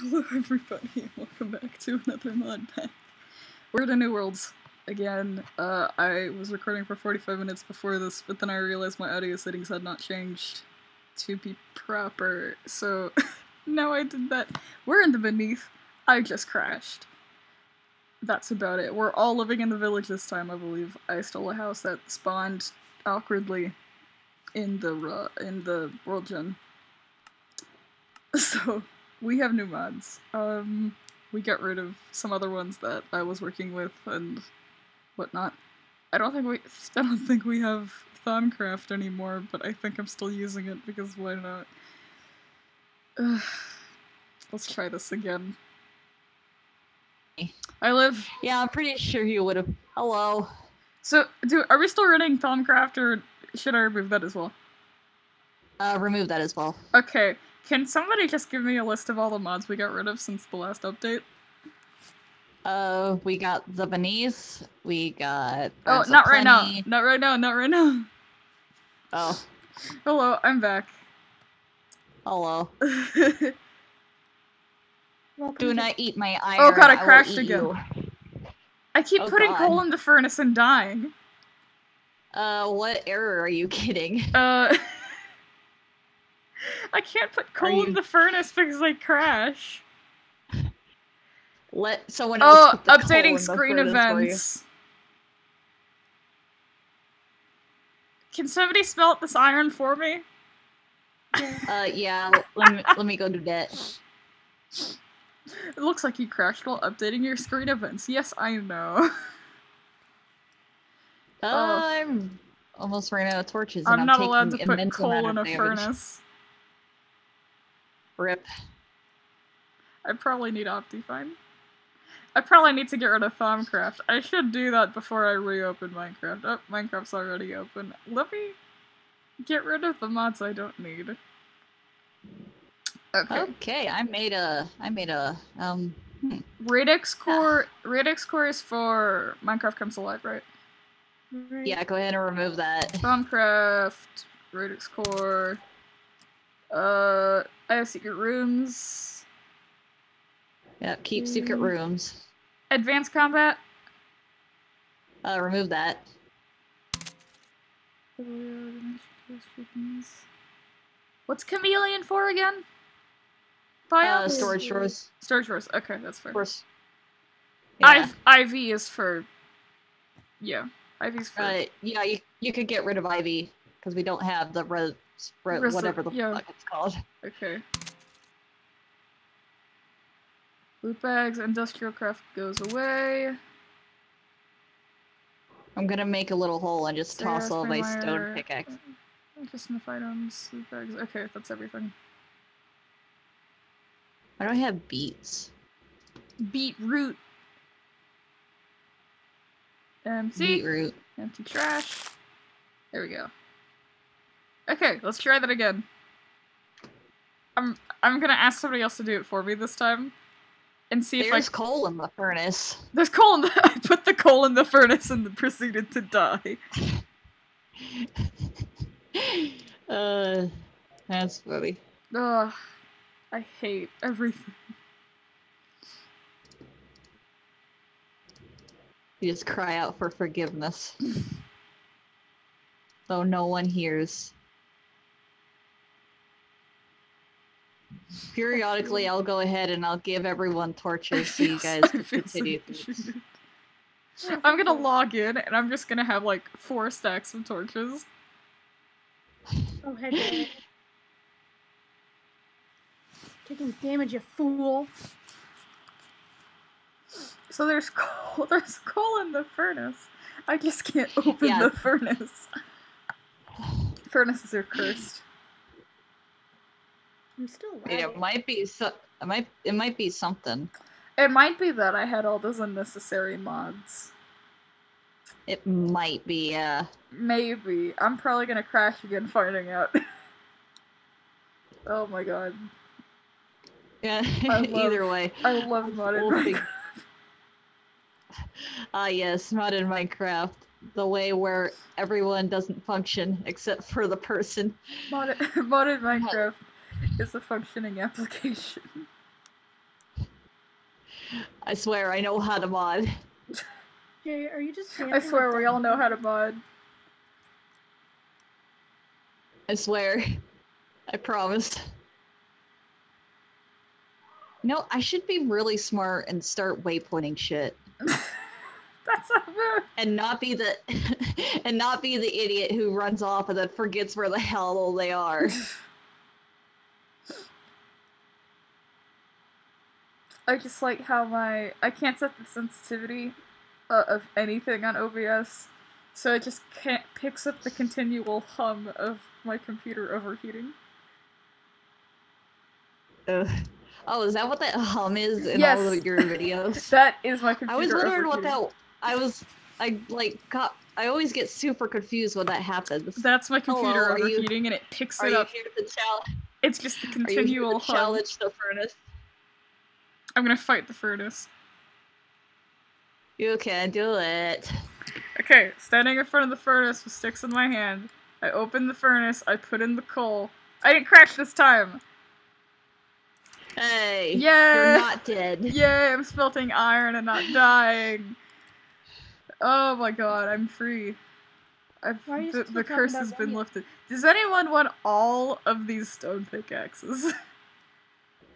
Hello everybody, welcome back to another mod pack. We're to New Worlds again. Uh, I was recording for 45 minutes before this, but then I realized my audio settings had not changed to be proper, so now I did that. We're in the Beneath. I just crashed. That's about it. We're all living in the village this time, I believe. I stole a house that spawned awkwardly in the in the world gen. So we have new mods. Um, we got rid of some other ones that I was working with and whatnot. I don't think we I don't think we have Thaumcraft anymore, but I think I'm still using it because why not? Ugh. Let's try this again. I live. Yeah, I'm pretty sure you would have. Hello. So, do are we still running Thaumcraft or should I remove that as well? Uh, remove that as well. Okay. Can somebody just give me a list of all the mods we got rid of since the last update? Uh, we got the Beneath. We got. Oh, Birds of not right now. Not right now. Not right now. Oh, Hello, I'm back. hello. Do not eat my iron. Oh god, I will crashed eat again. you. I keep Oh, putting God. coal in the furnace and dying. Uh, what error are you kidding? Uh, I can't put coal in the furnace because I crash. Let someone else. Oh, put the coal in updating screen you. events. Can somebody smelt this iron for me? Uh, yeah. let me let me go do that. It looks like you crashed while updating your screen events. Yes, I know. Uh, Oh. I'm almost ran out of torches. And I'm I'm, not taking allowed to put coal in a damage. furnace. Rip. I probably need Optifine. I probably need to get rid of Thaumcraft. I should do that before I reopen Minecraft. Oh, Minecraft's already open. Let me get rid of the mods I don't need. Okay. Okay, I made a. I made a. Um. hmm. Radix core. Radix core is for Minecraft comes alive, right? Right. Yeah, go ahead and remove that. Thaumcraft. Radix core. Uh, I have secret rooms. Yeah, keep secret Mm. rooms. Advanced combat. Uh, remove that. What's chameleon for again? Uh, storage drawers. Storage drawers. Okay, that's fair. Of course. Yeah. I- IV is for. Yeah, IV's for. Uh, yeah, you you could get rid of Ivy because we don't have the res, Res- whatever the yeah. fuck it's called. Okay. Loot bags, industrial craft goes away. I'm gonna make a little hole and just toss all my stone pickaxe. Just enough items, loot bags. Okay, that's everything. I don't have beets. Beetroot. Empty. Beetroot. Empty trash. There we go. Okay, let's try that again. I'm I'm gonna ask somebody else to do it for me this time, and see if There's I coal in the furnace. there's coal in the I put the coal in the furnace and proceeded to die. uh, that's funny. Ugh, I hate everything. You just cry out for forgiveness. Though no one hears. Periodically, I'll go ahead and I'll give everyone torches so you guys can feel continue. I'm gonna log in and I'm just gonna have like four stacks of torches. Oh, hey, Dad. Taking damage, you fool. So there's coal. There's coal in the furnace. I just can't open Yeah. the furnace. Furnaces are cursed. I'm still I mean, alive. it might be so. It might. It might be something. It might be that I had all those unnecessary mods. It might be. Uh. Maybe. I'm probably gonna crash again finding out. oh my god. Yeah. Love- Either way. I love modded We'll Minecraft. Ah, yes, not in Minecraft. The way where everyone doesn't function except for the person. Modded, modded Minecraft is a functioning application. I swear I know how to mod. Jay, are you just I swear we all know how to mod. I swear. I promised. No, I should be really smart and start waypointing shit. That's not fair. And not be the and not be the idiot who runs off and then forgets where the hell they are. I just like how my I can't set the sensitivity uh, of anything on OBS, so it just can't picks up the continual hum of my computer overheating. Ugh. Oh, is that what that hum is in all of your videos? That is my computer. I was wondering what that. I was. I like got. I always get super confused when that happens. That's my computer Hello, are you- overheating, and it picks Are it you up. here to challenge? It's just the Are you here continual to hum. challenge the furnace? I'm gonna fight the furnace. You can do it. Okay, standing in front of the furnace with sticks in my hand. I open the furnace. I put in the coal. I didn't crash this time. Hey, Yay! you're not dead. Yay! I'm smelting iron and not dying. Oh my god, I'm free. I've, Why are you the, the curse has been Daniel? lifted. Does anyone want all of these stone pickaxes?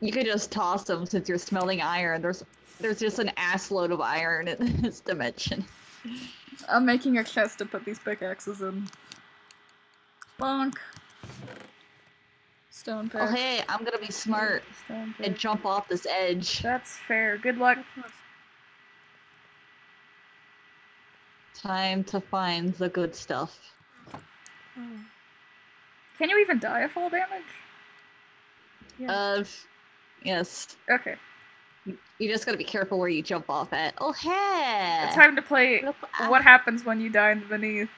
You could just toss them since you're smelling iron. There's there's just an ass load of iron in this dimension. I'm making a chest to put these pickaxes in. Bonk. Stone pick. Oh hey, I'm gonna be smart and jump off this edge. That's fair. Good luck. Time to find the good stuff. Oh, Can you even die of full damage? yeah. Uh, yes. Okay. You just gotta be careful where you jump off at. Oh hey. Time to play what happens when you die in the beneath.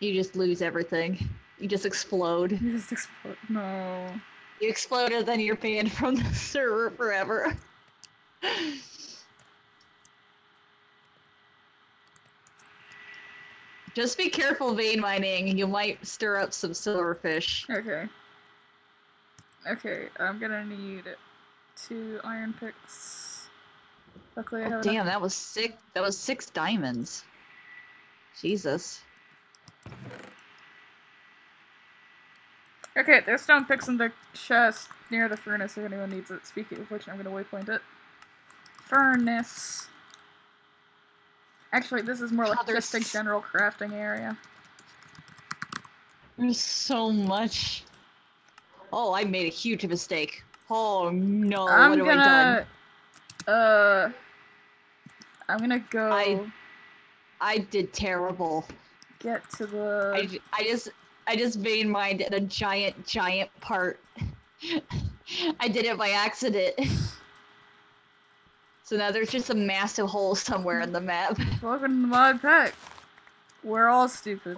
You just lose everything. You just explode. You just explode. No. You explode and then you're banned from the server forever. Just be careful vein mining. You might stir up some silverfish. Okay. Okay, I'm gonna need two iron picks. Luckily, I Oh, damn, enough. that was six. That was six diamonds. Jesus. Okay, there's stone picks in the chest near the furnace if anyone needs it. Speaking of which, I'm gonna waypoint it. Furnace. Actually, this is more like Oh, just a general crafting area. There's so much. Oh, I made a huge mistake. Oh no, I'm what have I done? gonna. Uh. I'm gonna go I- I did terrible. get to the. I, I just I just vein mined at a giant giant part. I did it by accident. So now there's just a massive hole somewhere in the map. Welcome to the mod pack. We're all stupid.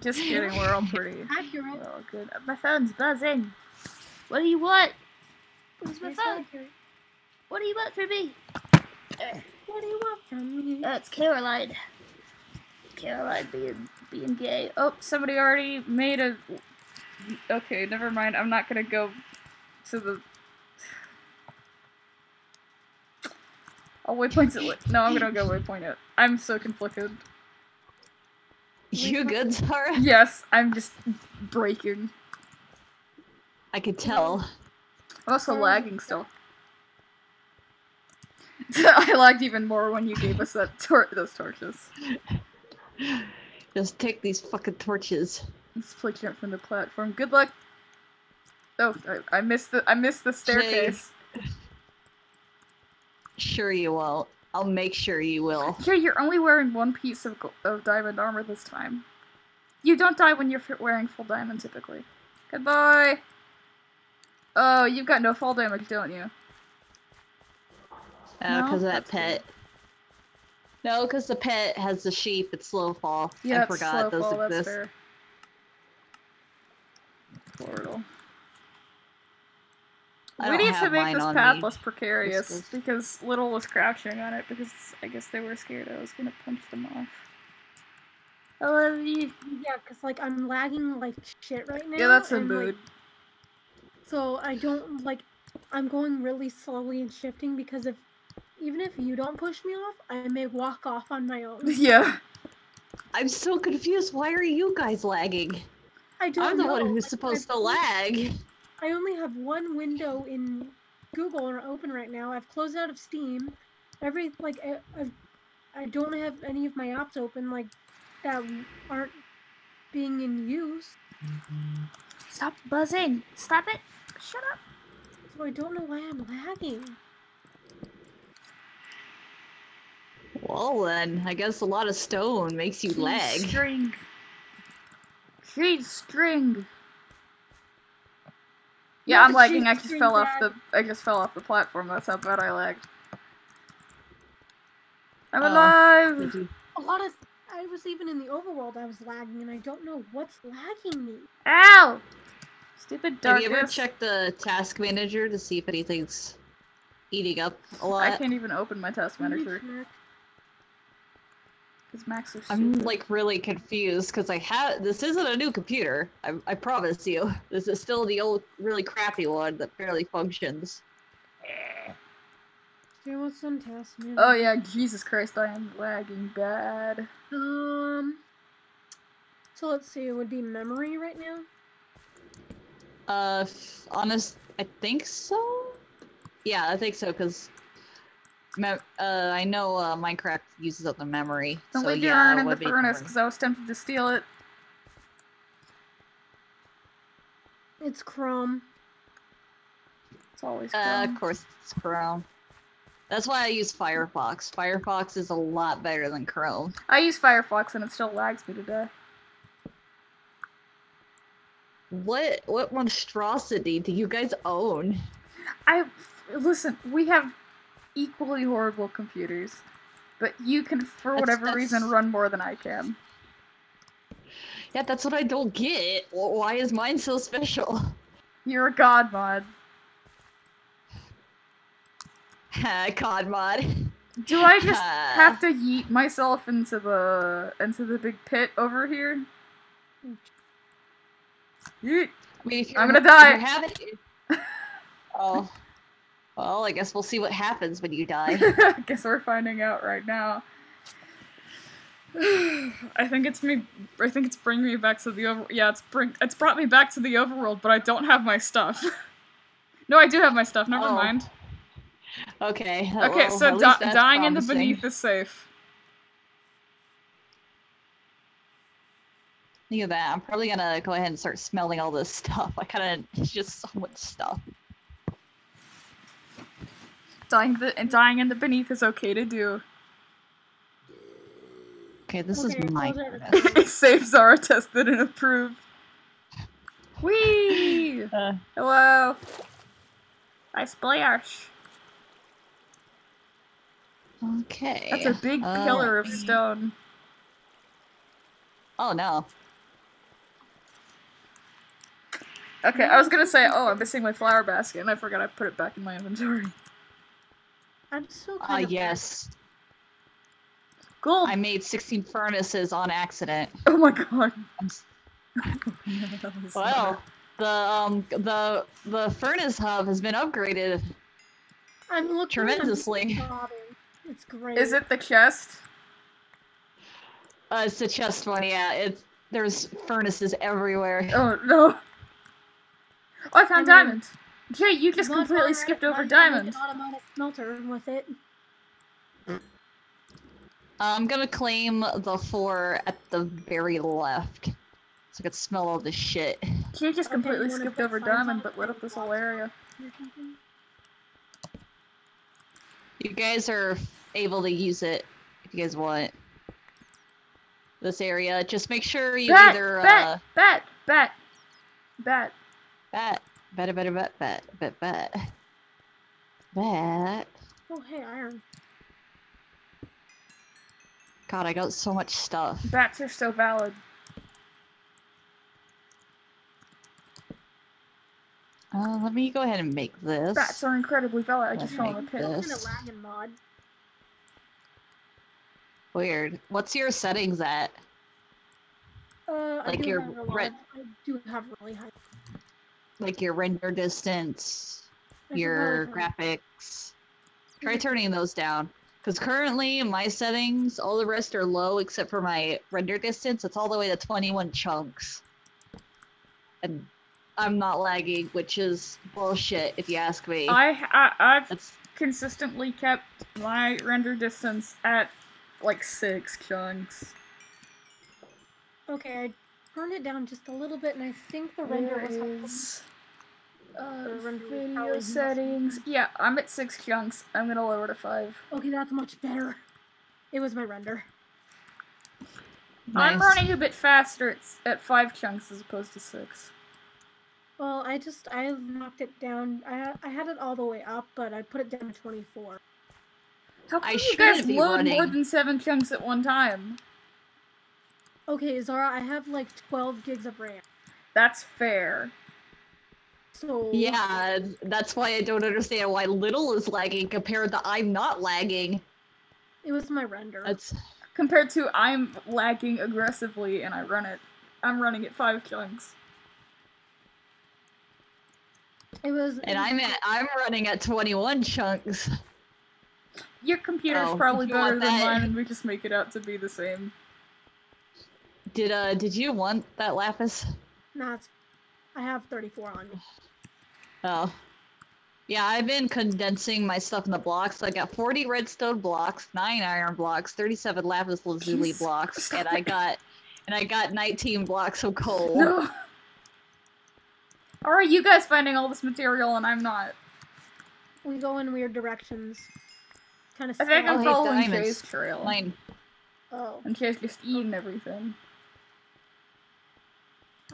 Just kidding, we're all pretty. accurate. We're all good. My phone's buzzing. What do you want? Where's my It's phone? accurate. What do you want from me? What do you want from me? Uh, That's Caroline. Caroline being being gay. Oh, somebody already made a. Okay, never mind. I'm not gonna go to the. I'll waypoint it. No, I'm gonna go waypoint it. I'm so conflicted. You good, Zara? Yes, I'm just breaking. I could tell. I'm also lagging still. I lagged even more when you gave us that tor- those torches. Just take these fucking torches. Let's play jump from the platform. Good luck. Oh, I, I missed the I missed the staircase. Sure you will. I'll make sure you will. Yeah, you're only wearing one piece of of diamond armor this time. You don't die when you're wearing full diamond typically. Goodbye. Oh, you've got no fall damage, don't you? Uh, No, because of that that's good. pet. No, because the pet has the sheep. It's slow fall. Yeah, I forgot slow those fall. That's exist. fair. Portal. I we need to make this path me. less precarious is- because Little was crouching on it because I guess they were scared I was gonna punch them off. I love you. Yeah, because like I'm lagging like shit right now. Yeah, that's a and, like, mood. so I don't like. I'm going really slowly and shifting because if even if you don't push me off, I may walk off on my own. Yeah. I'm so confused. Why are you guys lagging? I don't I'm the know. one who's like, supposed I've to lag. I only have one window in Google open right now. I've closed out of Steam. Every like I, I've, I don't have any of my apps open like that aren't being in use. Stop buzzing. Stop it. Shut up. So I don't know why I'm lagging. Well then, I guess a lot of stone makes you Cheese lag. String. Cheese string. Yeah, Not I'm lagging. I just string fell off the. I just fell off the platform. That's how bad I lagged. I'm Oh. alive. A lot of I was even in the overworld. I was lagging, and I don't know what's lagging me. Ow! Stupid Have you ever checked the task manager to see if anything's eating up a lot? I can't even open my task manager Snack. Because Max is. I'm like really confused because I have this isn't a new computer. I, I promise you. This is still the old, really crappy one that barely functions. See what's on task man. Oh yeah, Jesus Christ, I am lagging bad. Um. So let's see. It would be memory right now. Uh, honest, I think so. Yeah, I think so because. Me- uh, I know uh, Minecraft uses up the memory. Don't so leave your yeah, iron it in the furnace because I was tempted to steal it. It's Chrome. It's always. Uh, Chrome. of course, it's Chrome. That's why I use Firefox. Firefox is a lot better than Chrome. I use Firefox and it still lags me to death. What what monstrosity do you guys own? I listen. We have equally horrible computers, but you can, for That's- whatever reason, run more than I can. Yeah, that's what I don't get. Why is mine so special? You're a god mod. COD mod. Do I just uh. have to yeet myself into the into the big pit over here? Yeet. I mean, I'm gonna die. Having... oh. Well, I guess we'll see what happens when you die. I guess we're finding out right now. I think it's me. I think it's bringing me back to the over. Yeah, it's bring. It's brought me back to the overworld, but I don't have my stuff. no, I do have my stuff. Never Oh, mind. Okay. Okay, well, so di- dying in the beneath is safe. Look at that. I'm probably gonna go ahead and start smelling all this stuff. I kind of just so much stuff. Dying the and dying in the beneath is okay to do. Okay, this Okay, is my. close it. Saves are tested and approved. Whee! Uh, Hello. I splash. okay. That's a big uh, pillar of stone. Oh no. Okay, I was gonna say, oh, I'm missing my flower basket, and I forgot I put it back in my inventory. I'm still Ah, kind of yes. Gold. I made 16 furnaces on accident. Oh my god. I'm s- That was Well, the um the the furnace hub has been upgraded. I'm looking. and I'm tremendously. It's great. Is it the chest? Uh, it's the chest one, yeah. It's there's furnaces everywhere. Oh no. Oh, I found I mean, diamond. Jay, you just Not completely skipped over mine's got, diamond. Automatic smelter with it. I'm gonna claim the four at the very left, so I can smell all this shit. Jay just completely you wanna skipped over diamond, but lit up this whole area. You guys are able to use it if you guys want. This area, just make sure you Bet, either bet, uh, bet, bet, bet. bet, bet, bet, bet, bet, bet, bet, bet. Oh, hey, iron. God, I got so much stuff. Bats are so valid. Uh, let me go ahead and make this. Bats are incredibly valid. I just fell in the make pit. I'm this. kind of lagging mod. Weird. What's your settings at? Uh, I Like do your have a lot red- I do have really high. Like your render distance? I your forgot which one. graphics. Try turning those down. Because currently in my settings, all the rest are low except for my render distance. It's all the way to 21 chunks. And I'm not lagging, which is bullshit if you ask me. I, I I've That's consistently kept my render distance at like six chunks. Okay, I turned it down just a little bit, and I think the render Where was is, uh, The video settings. Yeah, I'm at six chunks. I'm gonna lower to five. Okay, that's much better. It was my render. Nice. I'm nice. running a bit faster at, at five chunks as opposed to six. Well, I just I knocked it down. I I had it all the way up, but I put it down to 24. How can I you guys be load more than seven chunks at one time? Okay, Zara, I have like 12 gigs of RAM. That's fair. So Yeah, that's why I don't understand why little is lagging compared to I'm not lagging. it was my render. That's Compared to I'm lagging aggressively and I run it. I'm running at five chunks. It was. it and was I'm at I'm running at 21 chunks. Your computer's Oh, probably you better than that? mine and we just make it out to be the same. Did uh did you want that lapis? Nah, it's, I have 34 on me. Oh. Yeah, I've been condensing my stuff in the blocks. I got 40 redstone blocks, 9 iron blocks, 37 lapis lazuli Jeez, blocks, stop and I got and I got 19 blocks of coal. No. Alright, you guys finding all this material and I'm not. We go in weird directions. Kind of. I think Oh, I'm hey, following diamonds. Jay's trail. Mine. Oh, And Jay's just eating everything.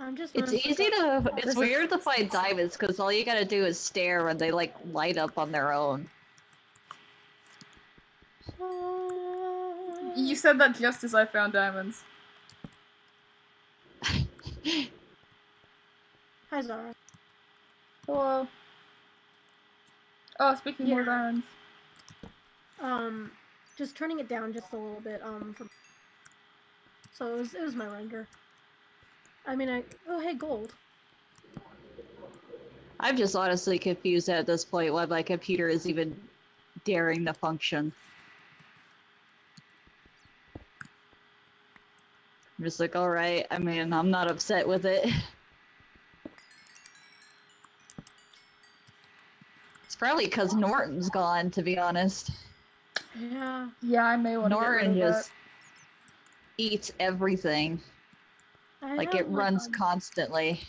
I'm just. It's easy to There's it's a- weird to find diamonds because all you gotta do is stare and they like light up on their own. You said that just as I found diamonds. Hi, Zara. Hello. Oh, speaking more diamonds. Um, just turning it down just a little bit. Um, from. So it was it was my render. I mean, I oh hey gold. I'm just honestly confused at this point why my computer is even daring to function. I'm just like, alright, I mean, I'm not upset with it. It's probably because Norton's gone, to be honest. Yeah. Yeah, I may want to get rid Norton of just eats everything. I Like, have, it runs um, constantly.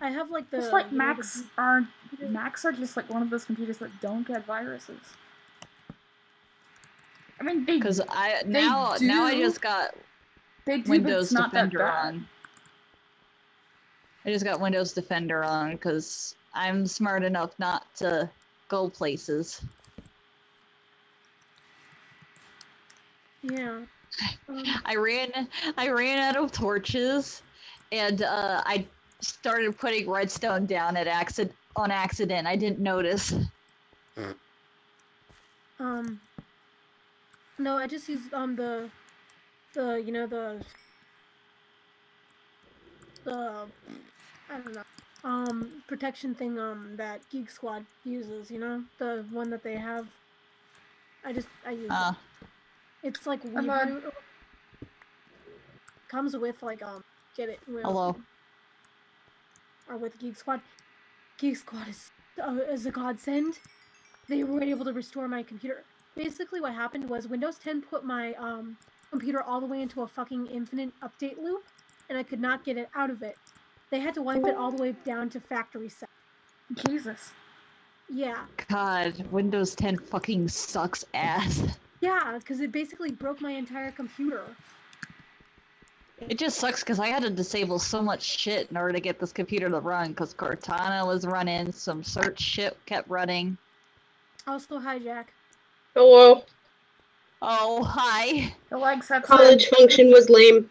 I have like the. It's like you Macs are computer- Macs are just like one of those computers that don't get viruses. I mean, they Because I now now I just got they do, Windows not Defender on. I just got Windows Defender on because I'm smart enough not to go places. Yeah. Um, I ran I ran out of torches and uh, I started putting redstone down at accident on accident. I didn't notice. um. No, I just use um the, the you know the. The, I don't know, um protection thing um that Geek Squad uses. You know the one that they have. I just I use Uh, it. It's like I'm Comes with like um get it. with- hello. or with Geek Squad. Geek Squad is uh, is a godsend. They were able to restore my computer. Basically, what happened was Windows 10 put my um, computer all the way into a fucking infinite update loop, and I could not get it out of it. They had to wipe it all the way down to factory set. Jesus. Yeah, God, Windows 10 fucking sucks ass. yeah, because it basically broke my entire computer. It just sucks because I had to disable so much shit in order to get this computer to run because Cortana was running, some search shit kept running. Oh, also, hijack. Hello. Oh, hi. The legs have College function was lame.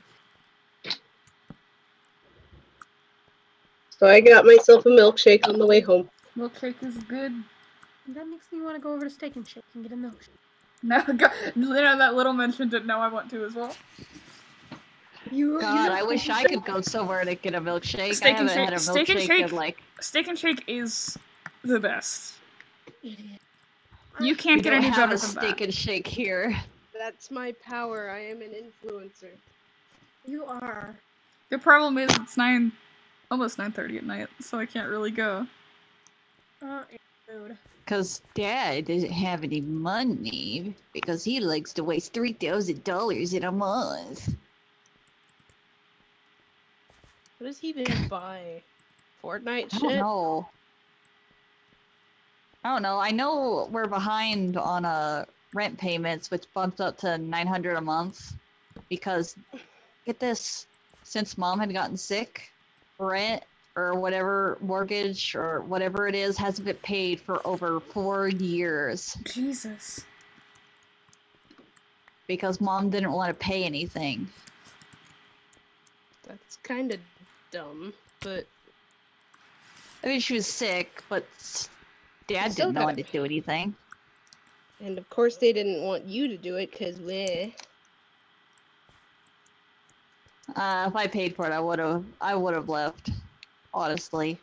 So I got myself a milkshake on the way home. milkshake is good. That makes me want to go over to Steak and Shake and get a milkshake. No, go- you know that little mention didn't know I want to as well. You, you God, know I wish I could go somewhere to get a milkshake. Steak I and haven't had a Shake- Steak and milkshake in like Steak and Shake is the best. Idiot. You can't We get any have better than steak that. and shake here. That's my power. I am an influencer. You are. The problem is it's nine, almost nine thirty at night, so I can't really go. Uh. Cause dad doesn't have any money because he likes to waste three thousand dollars in a month. What does he even buy? Fortnite shit? I shit? don't know. I don't know. I know we're behind on uh rent payments, which bumped up to nine hundred a month because get this, since mom had gotten sick, rent or whatever mortgage or whatever it is hasn't been paid for over four years Jesus. because mom didn't want to pay anything. That's kind of dumb, but I mean, she was sick, but dad didn't want gotta do anything. and of course they didn't want you to do it because we. Uh, if I paid for it, I would have. I would have left, honestly.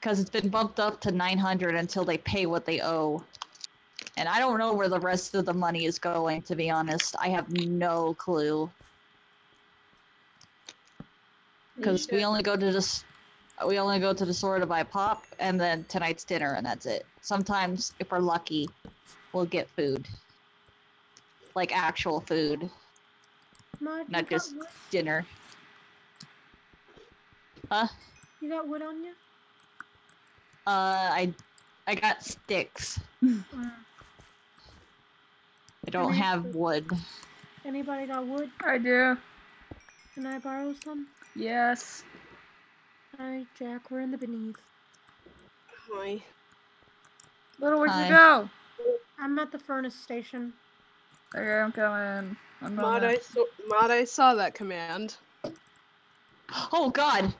Because it's been bumped up to 900 until they pay what they owe. And I don't know where the rest of the money is going. To be honest, I have no clue. Because we only go to this. We only go to the store to buy pop, and then tonight's dinner, and that's it. Sometimes, if we're lucky, we'll get food, like actual food, Mod, not just wood? dinner. Huh? You got wood on you? Uh, I, I got sticks. Mm. I don't I have have- wood. Anybody got wood? I do. Can I borrow some? Yes. Hi, Jack. We're in the beneath. Hi. Little, where'd Hi. you go? I'm at the furnace station. Okay, I'm coming. I'm Mod. I saw, Mod, I saw that command. Oh God!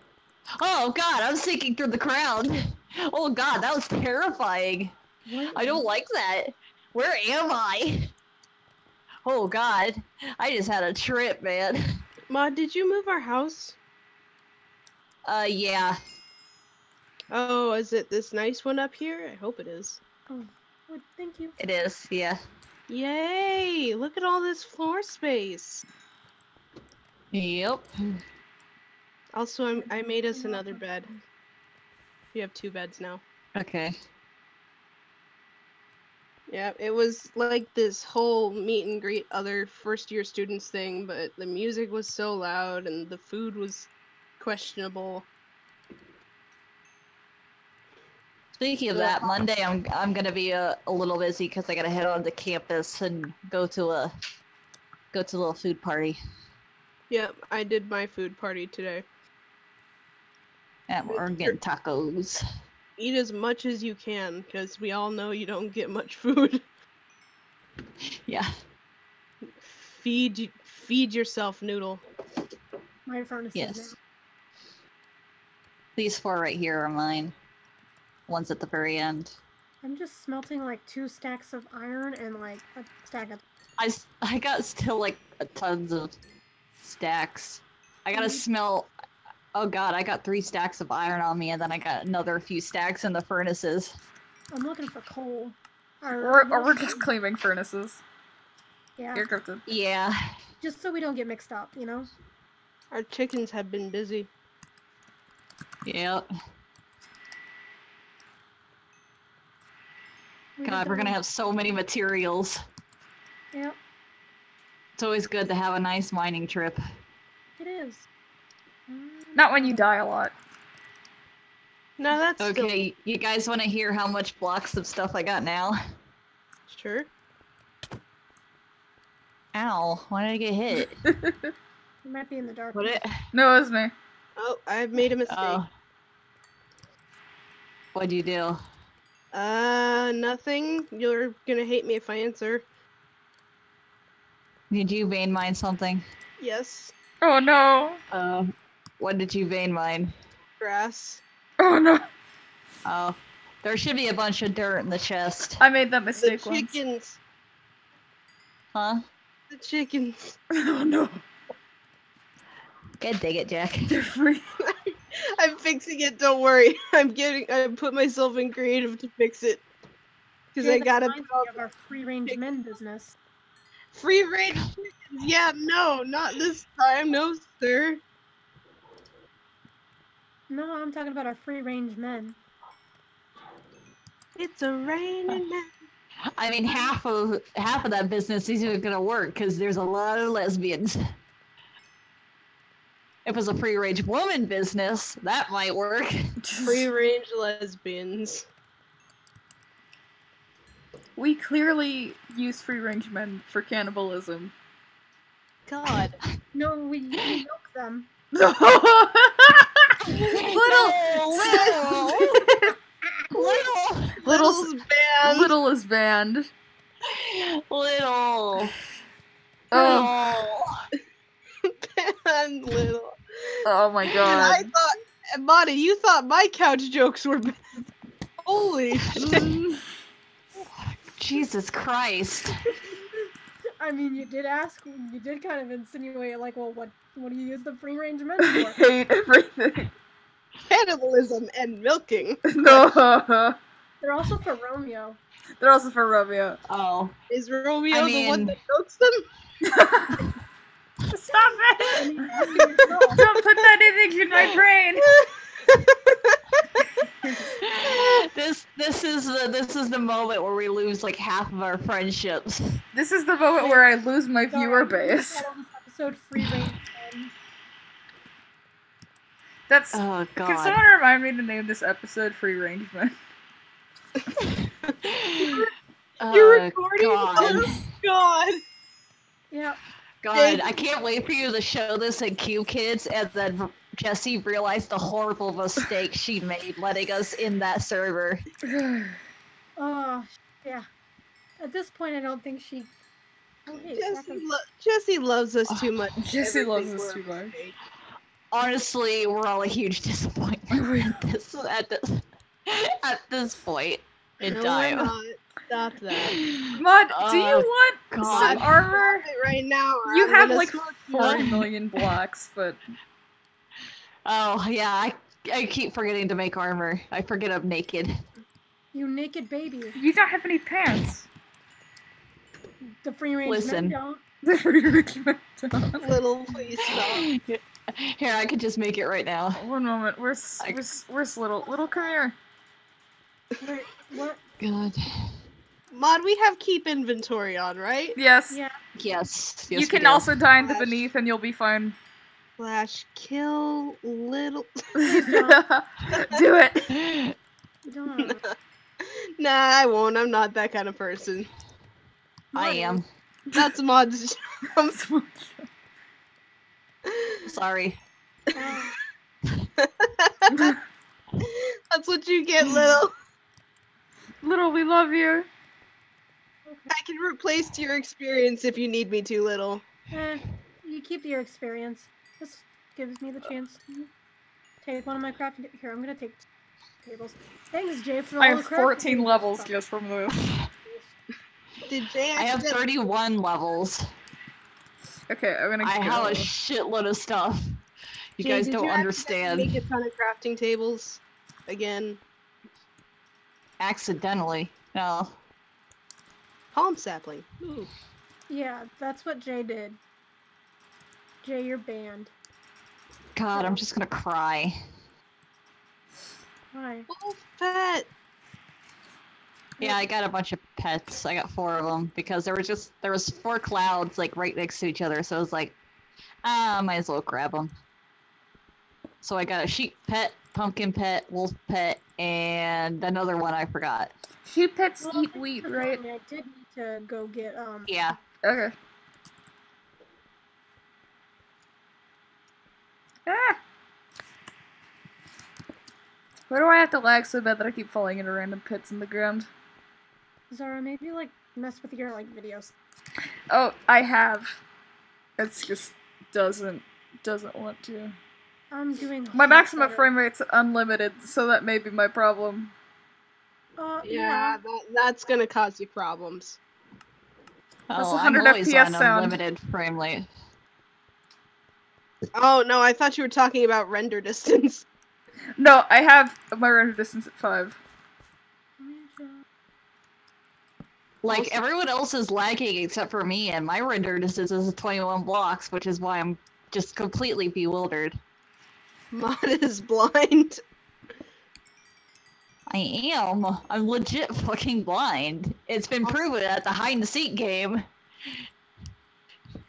Oh God! I'm sinking through the crowd. Oh God, that was terrifying. What? I don't like that. Where am I? Oh God! I just had a trip, man. Mod, did you move our house? Uh, yeah. Oh, is it this nice one up here? I hope it is. Oh, wood. Thank you. It is. Yeah. Yay! Look at all this floor space. Yep. Also, I'm, I made us another bed. We have two beds now. Okay. Yeah, it was like this whole meet and greet other first year students thing, but the music was so loud and the food was questionable. Speaking of that, Monday I'm I'm gonna be a, a little busy because I gotta head on to campus and go to a go to a little food party. Yep, I did my food party today. And we're getting tacos. Eat as much as you can, because we all know you don't get much food. Yeah. feed feed yourself, noodle. My furnace is Yes. Now. These four right here are mine. One's at the very end. I'm just smelting like two stacks of iron and like a stack of. I, I got still like tons of stacks. I gotta Mhm. smell. Oh god, I got three stacks of iron on me, and then I got another few stacks in the furnaces. I'm looking for coal. Or, or we're just claiming furnaces. Yeah, You're cryptid. Yeah. just so we don't get mixed up, you know. Our chickens have been busy. Yep. We God, we're gonna have so many materials. Yep, It's always good to have a nice mining trip. it is. Mm. Not when you die a lot. No, that's still Okay, you guys want to hear how much blocks of stuff I got now? sure. Ow! Why did I get hit? you might be in the dark. What it? no, it was me. Oh, I've made a mistake. Oh. What'd you do? Uh, nothing. You're gonna hate me if I answer. Did you vein mine something? Yes, Oh no. Uh, what did you vein mine? grass. Oh no. Oh, there should be a bunch of dirt in the chest. I made that The mistake once. chickens. Huh? The chickens. Oh no. Good dig it, Jack. They're free. I'm fixing it. Don't worry. I'm getting. I put myself in creative to fix it because Jay, I gotta reminds me of our free range men business. free range. chickens. Yeah, no, not this time. No, sir. No, I'm talking about our free range men. It's a raining man. I mean, half of half of that business isn't gonna work because there's a lot of lesbians. If it was a free range woman business, that might work. Free range lesbians. We clearly use free range men for cannibalism. God. No, we, we milk them. little, little, little, little, Little's band. little is banned. little. Oh, band little. Oh my god. And I god. thought, Monty, you thought my couch jokes were bad. Holy shit. Jesus Christ. I mean, you did ask, you did kind of insinuate, like, well, what, what do you use the free range men I for? hate everything. Cannibalism and milking. No. They're also for Romeo. They're also for Romeo. Oh. Is Romeo I the one that milks them? Stop it! mean, ask yourself. Don't put that image in my brain. this this is the this is the moment where we lose like half of our friendships. This is the moment where I lose my Sorry, viewer base. title oh, this episode free range men. That's. Oh god. Can someone remind me to name this episode "Free Range Men"? You're Oh, recording? God. Oh, God. Yeah, God, I can't wait for you to show this at Q Kids and then Jesse realized the horrible mistake she made letting us in that server. oh, yeah. At this point, I don't think she. Oh, hey, Jesse, lo- Jesse loves us too much. Jesse loves us too much. Honestly, we're all a huge disappointment at this at this at this point in No, we're time. not. Stop that. Mod, do you Oh, want God. some armor? Right now. You I'm have like smoke you. 40 million blocks, but Oh yeah, I I keep forgetting to make armor. I forget I'm naked. You naked baby. you don't have any pants. The free range Listen. men don't. Little, please stop. Here, I could just make it right now. One moment. Where's I- where's where's little little? Come here. Wait, what? God. Mod, we have keep inventory on, right? Yes. Yeah. Yes. yes you can do. also die into Flash. beneath, and you'll be fine. Slash kill little. Do it. Don't. nah, I won't. I'm not that kind of person. I am. That's Mod's job. Sorry. That's what you get, little. little, we love you. I can replace your experience if you need me to, little. eh, you keep your experience. This gives me the chance to take one of my crafting. Here, I'm gonna take tables. Thanks, Jay, for all I the have 14 tables. levels just from this. Did Jay I have 31 levels. Okay, I'm gonna. I go. have a shitload of stuff. You Jay, guys don't you understand. accidentally Make a ton of crafting tables again. Accidentally. No. Palm sapling. Ooh. Yeah, that's what Jay did. Jay, you're banned. God, I'm just gonna cry. Why? Wolf pet. Yeah, I got a bunch of pets. I got four of them because there was just there was four clouds like right next to each other, so I was like, ah, might as well grab them. So I got a sheep pet, pumpkin pet, wolf pet, and another one I forgot. Sheep pets Well, eat wheat, right? I did need to go get um. Yeah. Okay. Ah! Why do I have to lag so bad that I keep falling into random pits in the ground? Zara, maybe like mess with your like videos. Oh, I have. It's just doesn't doesn't want to. I'm doing. My maximum better. frame rate's unlimited, so that may be my problem. Uh, Yeah, yeah. that, that's gonna cause you problems. That's Oh, I'm 100 always FPS on sound. unlimited frame rate. Oh no, I thought you were talking about render distance. No, I have my render distance at five. Like everyone else is lagging except for me, and my render distance is 21 blocks, which is why I'm just completely bewildered. Mod is blind. I am. I'm legit fucking blind. It's been proven at the hide and seek game.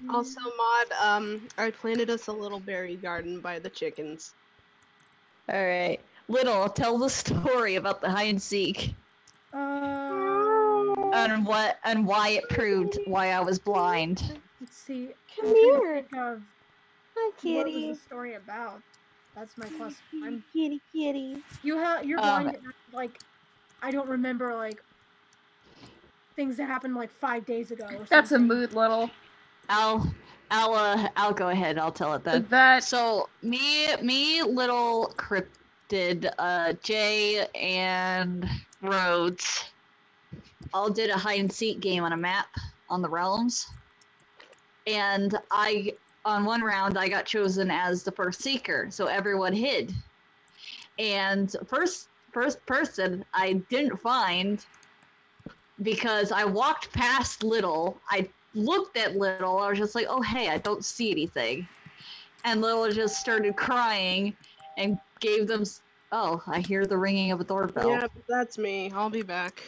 Also, Mod, um, I planted us a little berry garden by the chickens. All right, little, tell the story about the hide and seek Uh, and what and why it proved why I was blind. let's see. Come I'm trying to here. think of Hi, What was the story about? That's my question. I'm, Kitty, kitty. you have you're Um, blind. like, I don't remember like things that happened like five days ago. Or That's a mood, little. I'll, I'll, uh, I'll go ahead. I'll tell it then. That So me, me, little cryptid, uh, Jay and Rhodes, all did a hide and seek game on a map on the realms, and I, on one round, I got chosen as the first seeker, so everyone hid, and first, first person I didn't find because I walked past Little. I looked at Little. I was just like, oh hey, I don't see anything and Little just started crying and gave them. Oh, I hear the ringing of a doorbell. Yeah, that's me. I'll be back.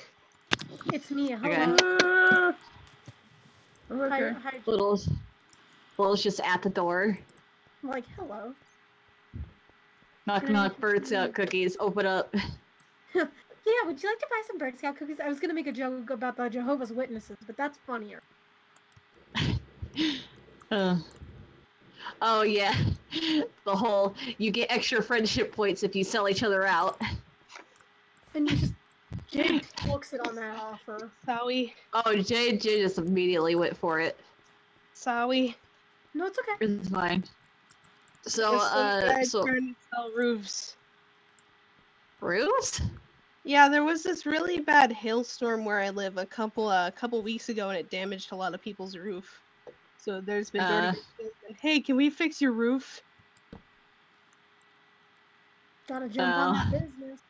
It's me. Hello. Okay. Uh, Hi, okay. hi, Little's, Little's just at the door. I'm like hello. Knock, Can I- knock, Bird Scout cookies. Open up. Yeah, would you like to buy some Bird Scout cookies? I was gonna make a joke about the Jehovah's Witnesses, but that's funnier. Uh, oh yeah, the whole you get extra friendship points if you sell each other out. And you just Jake looks it on that offer. Sorry. Oh, Jay, Jay just immediately went for it. Sorry. No, it's okay. It's fine. So, This one uh, guy so trying to sell roofs. roofs? Yeah, there was this really bad hailstorm where I live a couple uh, couple weeks ago, and it damaged a lot of people's roof. So there's been Uh. dirty. hey, can we fix your roof? Gotta jump on that Oh. business.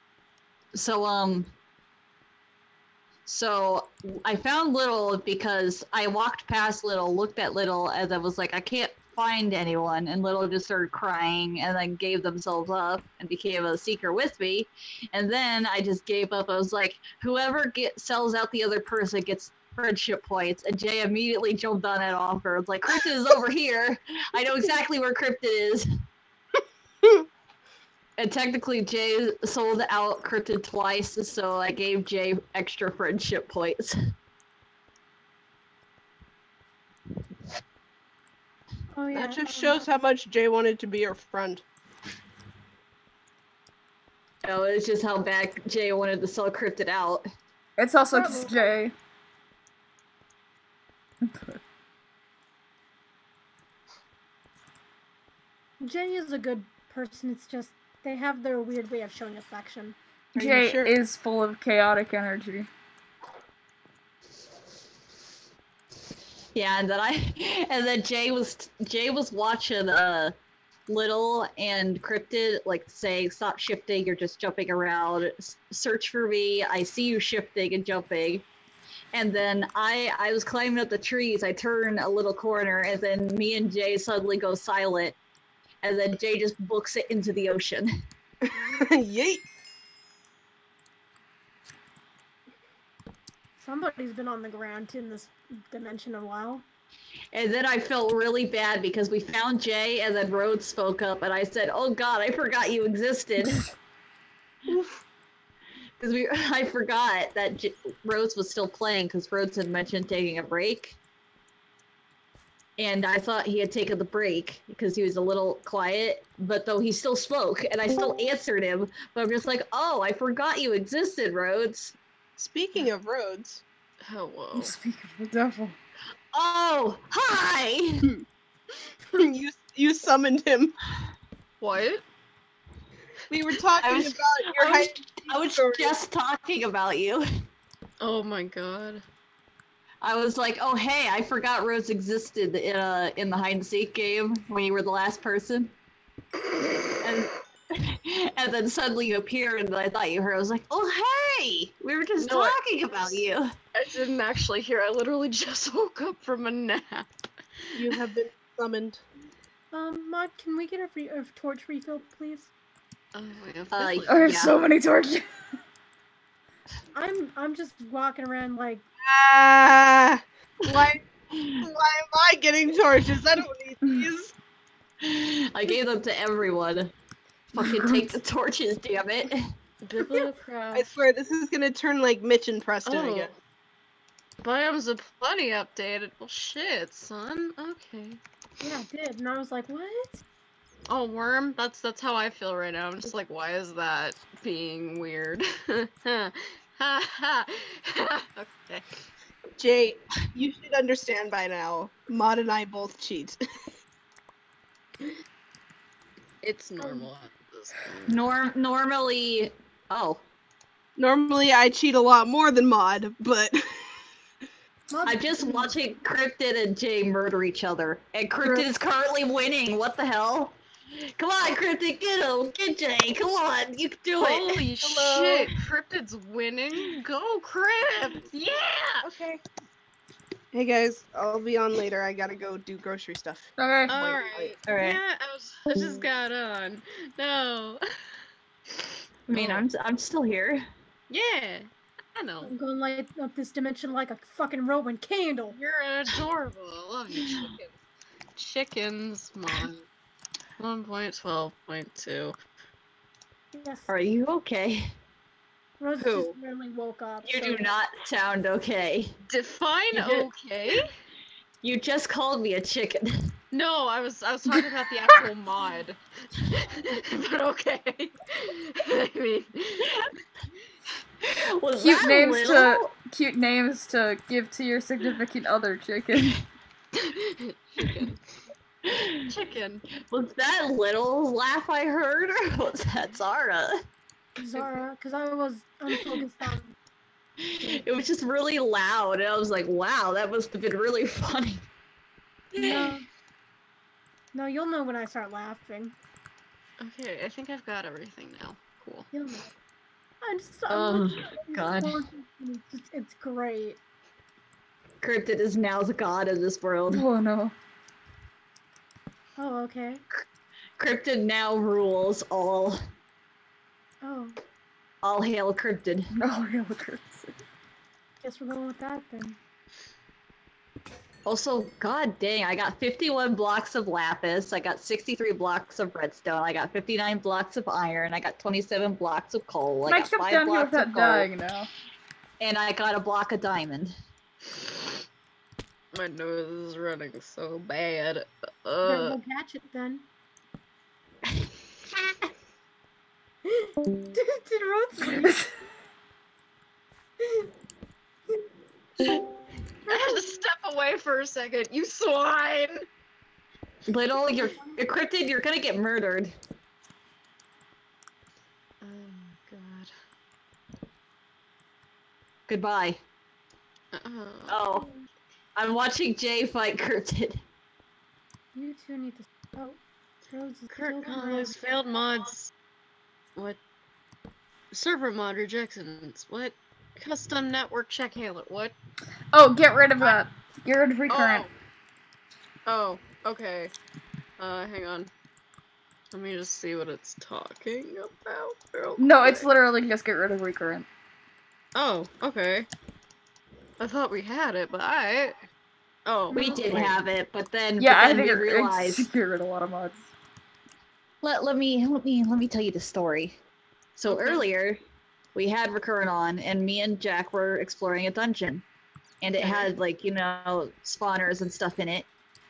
So um so I found Little because I walked past Little, looked at Little as I was like, I can't find anyone and Little just started crying and then gave themselves up and became a seeker with me. And then I just gave up. I was like, whoever get sells out the other person gets friendship points. And Jay immediately jumped on that offer. It's like Cryptid is over here. I know exactly where Cryptid is. And technically, Jay sold out Cryptid twice, so I gave Jay extra friendship points. Oh yeah. that just shows how much Jay wanted to be your friend. Oh, it's just how bad Jay wanted to sell Cryptid out. It's also just Probably. Jay. Jay is a good person. It's just they have their weird way of showing affection. Are Jay sure? is full of chaotic energy. Yeah, and then I, and then Jay was Jay was watching uh, Little and Cryptid like saying, "Stop shifting! You're just jumping around. S- search for me. I see you shifting and jumping." And then I I was climbing up the trees. I turn a little corner, and then me and Jay suddenly go silent, and then Jay just books it into the ocean. Yeet. Somebody's been on the ground in this dimension a while. And then I felt really bad because we found Jay, and then Rhodes spoke up, and I said, "Oh God, I forgot you existed." Because we, I forgot that J- Rhodes was still playing because Rhodes had mentioned taking a break, and I thought he had taken the break because he was a little quiet. But though he still spoke, and I still answered him, but I'm just like, "Oh, I forgot you existed, Rhodes." Speaking of Rhodes, hello. Speak of the devil. Oh, hi. you you summoned him. What? We were talking was- about your I was, high I was just talking about you. Oh my god. I was like, "Oh, hey, I forgot Rose existed in uh in the hide and seek game when you were the last person." And and then suddenly you appeared, and I thought you heard. I was like, "Oh, hey! We were just No, I- talking about you." I didn't actually hear. I literally just woke up from a nap. You have been summoned. Um, Mod, can we get a, re- a torch refill, please? Oh, yeah, Uh, this I have Yeah. so many torches. I'm I'm just walking around like Ah, why? Why am I getting torches? I don't need these. I gave them to everyone. Fucking take the torches, damn it! Bibliocraft. I swear this is gonna turn like Mitch and Preston Oh. again. Biomes O' Plenty updated. Well, shit, son. Okay. yeah, I did, and I was like, what? Oh, worm. That's that's how I feel right now. I'm just like, why is that being weird? Ha ha. okay. Jay, you should understand by now. Mod and I both cheat. It's um, normal at this point. Norm normally, oh, Normally I cheat a lot more than Mod, but I'm just watching Cryptid and Jay murder each other, and Cryptid is currently winning. What the hell? Come on, Cryptid, get him, get Jay. Come on, you can do it. Holy Hello. shit! Cryptid's winning. Go Crypt! Yeah. okay. Hey guys, I'll be on later. I gotta go do grocery stuff. Okay. All wait, right. wait. All right. Yeah, I, was, I just got on. No. I mean, I'm I'm still here. Yeah. I know. I'm gonna light up this dimension like a fucking Roman candle. You're adorable. I love you, chickens. Chickens, mom. 1.12.2. Yes. Are you okay? Rose Who? just barely woke up. You so- do not sound okay. Define You okay? You just called me a chicken. No, I was I was talking about the actual mod. but okay. I mean, Was Cute that names little? to cute names to give to your significant other, chicken. chicken. Chicken. Was that little laugh I heard, or was that Zara? Zara, because I was unfocused on. It was just really loud, and I was like, "Wow, that must have been really funny." No. No, you'll know when I start laughing. Okay, I think I've got everything now. Cool. You'll know. I'm just. Oh, looking at these God. It's, it's great. Cryptid is now the god of this world. Oh no. Oh, okay. Cryptid now rules all. Oh, All hail Cryptid. All hail look at guess we're going with that then. Also, god dang, I got 51 blocks of lapis, I got 63 blocks of redstone, I got 59 blocks of iron, I got 27 blocks of coal, I I got 5 blocks of gold, dying now. and I got a block of diamond. My nose is running so bad. Better Uh, go catch it then. did, did Rose sleep? I had to step away for a second. You swine! Little, you're, you're cryptid, you're gonna get murdered. Oh god. Goodbye. Uh, Oh, I'm watching Jay fight cryptid. You two need to. Oh, Rose is Kurt still Conley's failed mods. What? Server mod rejections. What? Custom network check handler. What? Oh, get rid of that. Get rid of recurrent. Oh. oh, okay. Uh, hang on. Let me just see what it's talking about. real No, it's literally just get rid of recurrent. Oh, okay. I thought we had it, but I. Oh, We did wait. have it, but then, Yeah, but I think we it, realized. it's get rid a lot of mods. Let, let me let me let me tell you the story. So Okay. earlier, we had recurrent on, and me and Jack were exploring a dungeon, and it had like you know spawners and stuff in it.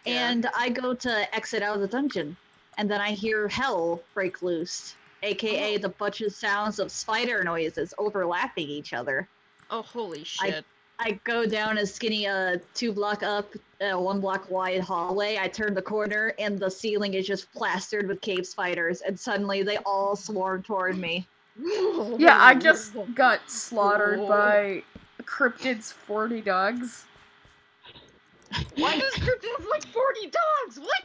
Yeah. And I go to exit out of the dungeon, and then I hear hell break loose, aka Oh. the bunch of sounds of spider noises overlapping each other. Oh, holy shit. I go down a skinny, uh, two block up, uh, one block wide hallway. I turn the corner, and the ceiling is just plastered with cave spiders. And suddenly, they all swarm toward me. Yeah, I just got slaughtered Cool. by Cryptid's 40 dogs. Why does Cryptid have like 40 dogs? What?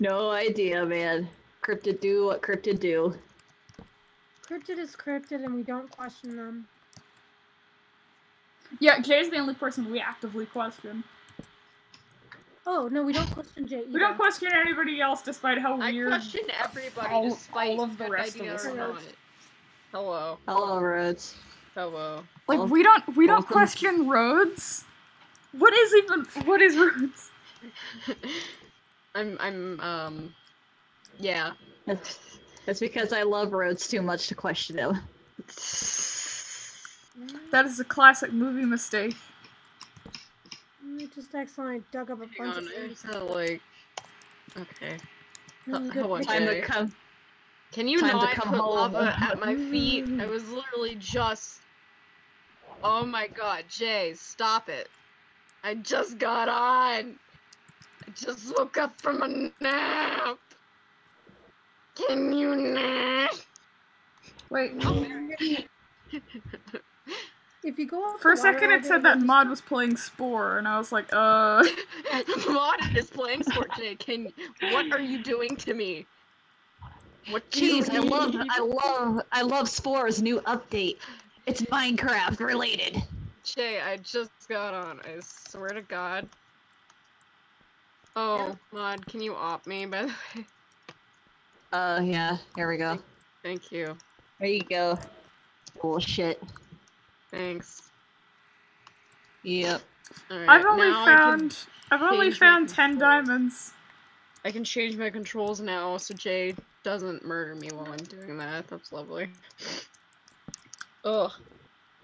No idea, man. cryptid do what cryptid do. Cryptid is cryptid, and we don't question them. Yeah, Jay's the only person we actively question. Oh no, we don't question Jay. We don't question anybody else, despite how I weird. question everybody all- despite all of the good rest of idea us or are. not. Hello. Hello, Rhodes. Hello. Like Well, we don't we don't welcome. question Rhodes. What is even what is Rhodes? I'm I'm um yeah. That's, that's because I love Rhodes too much to question him. That is a classic movie mistake. I just accidentally dug up a Hang bunch on, of I food. just like Okay. This is a H- good hello, picture. Time to come. Can you Time to not come put home. lava at my feet? I was literally just Oh my god, Jay, stop it. I just got on. I just woke up from a nap. Can you not? Wait, If you go up for a the water second it said that Mod was playing Spore, and I was like, uh. Mod is playing Spore Jay. Can what are you doing to me? What do Jeez, I love. I love, I love Spore's new update. It's Minecraft related. Jay, I just got on. I swear to God. Oh, Mod, can you op me, by the way? Uh, yeah. Here we go. Thank you. There you go. Bullshit. Thanks. Yep. Alright, I've only now I can, found I've only found ten diamonds. I can change my controls now so Jay doesn't murder me while I'm doing that. That's lovely. Ugh.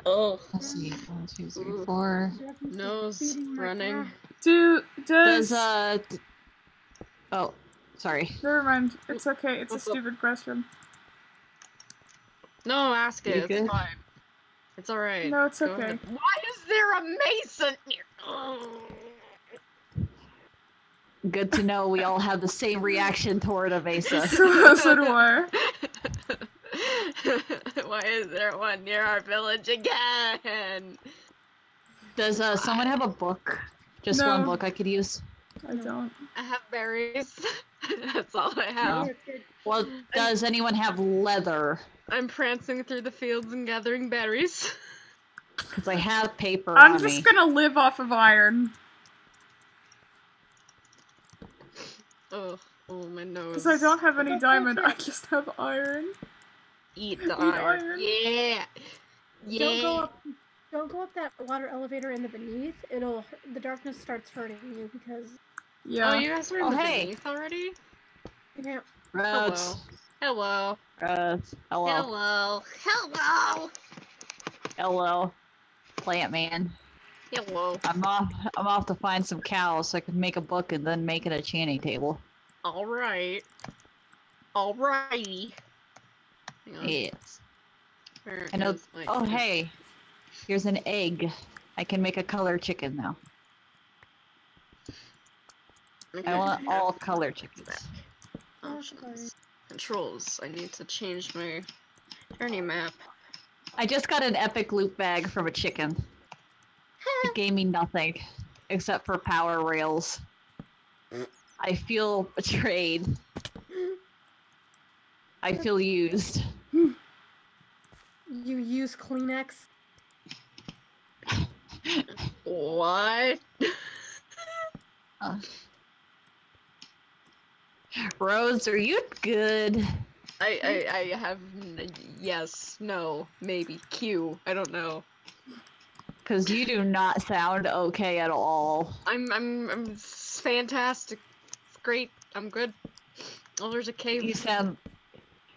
Ugh. Let's see. One, two, three, Ooh. four. Nose running. cat. Do does, Does uh? Oh, sorry. never mind. It's okay. It's a What's up? stupid question. No, ask it. It's fine. It's alright. No, it's Go okay. ahead. Why is there a mason here? Ugh. Good to know we all have the same reaction toward Avesa. so, so do I. Why is there one near our village again? Does uh someone have a book? Just one book I could use. I don't. I have berries. That's all I have. It's good. Well, does anyone have leather? I'm prancing through the fields and gathering berries. Because I have paper I'm on just me. gonna live off of iron. Oh, oh my nose. Because I don't have any diamond, I just have iron. eat the Eat iron. iron. Yeah. Yeah. Don't go up. Don't go up that water elevator in the beneath. It'll the darkness starts hurting you because Yeah. Oh, you guys are in Oh, the hey. beneath already? you can't. Rhodes. Oh, Hello. Rhodes. Hello. Hello. Hello. Hello. Plant man. Hello. I'm off. I'm off to find some cows so I can make a book and then make it a enchanting table. All right. All righty. Yes. I know- Oh hey, here's an egg. I can make a color chicken now. Okay. I want all color chickens. Oh, Options. Controls. I need to change my journey map. I just got an epic loot bag from a chicken. It gave me nothing except for power rails. I feel betrayed. I feel used. You use Kleenex. What? Uh, Rose, are you good? I, I I have yes, no, maybe Q. I don't know. Because you do not sound okay at all. I'm I'm I'm fantastic. It's great. I'm good. Oh, there's a cave. You sound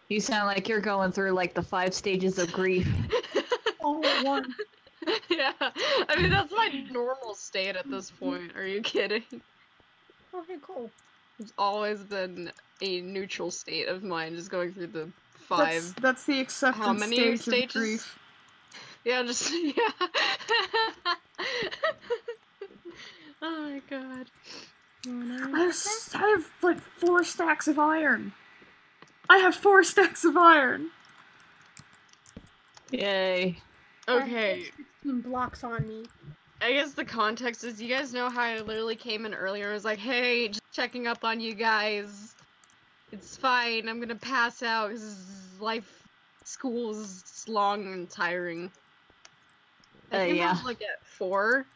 you sound like you're going through like the five stages of grief. All at once. yeah, I mean that's my normal state at this point. Are you kidding? Okay, cool. It's always been a neutral state of mind, just going through the five. that's the acceptance many stage stages? of grief. Yeah, just yeah. oh my god. I have, s- I have like four stacks of iron. I have four stacks of iron. Yay. I have Okay, 16 blocks on me. I guess the context is you guys know how I literally came in earlier and was like, hey, just checking up on you guys. It's fine. I'm gonna pass out because life, school is long and tiring. I Uh, came yeah. like at four.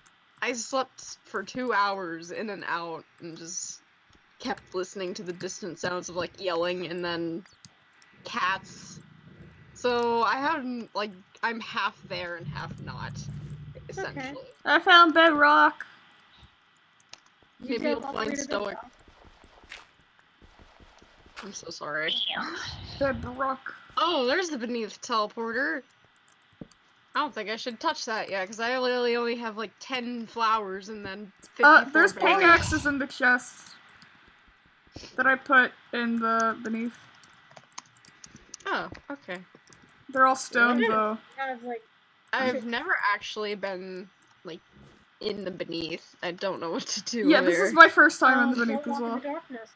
I slept for two hours in and out and just kept listening to the distant sounds of like yelling and then cats. So I haven't like I'm half there and half not, okay. essentially. I found bedrock. You Maybe did you'll find way stoic. Bedrock. I'm so sorry. Bedrock. Oh, there's the beneath teleporter. I don't think I should touch that yet, because I literally only have like 10 flowers and then 54 Uh, there's berries. pickaxes in the chest that I put in the beneath. Oh, okay. They're all stone Yeah. though. Have like I've never actually been, like, in the beneath. I don't know what to do Yeah, this is my first time um, in the beneath as well. in the darkness.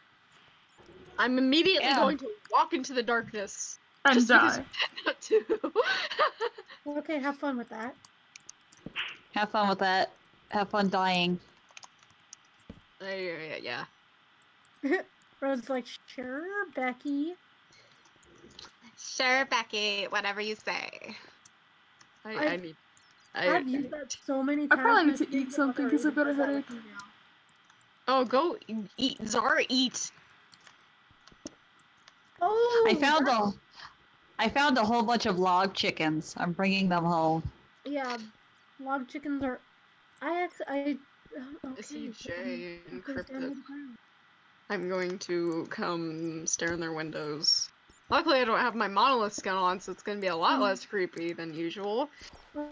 I'm immediately Yeah. going to walk into the darkness. And just because- die. Not to. Okay, have fun with that. Have fun with that. Have fun dying. Uh, yeah, yeah. Rose like, sure, Becky. Sure, Becky. Whatever you say. I, I I've- need. I, I've used that so many times. I probably need to eat something because I've got a headache. now. Oh, go e- eat. Zara, eat. Oh, I found a, I found a whole bunch of log chickens. I'm bringing them home. Yeah, log chickens are. I act. I. Oh, I see Okay, so Jay I'm- it goes down to encrypted. I'm going to come stare in their windows. Luckily, I don't have my monolith skin on, so it's gonna be a lot Mm. less creepy than usual.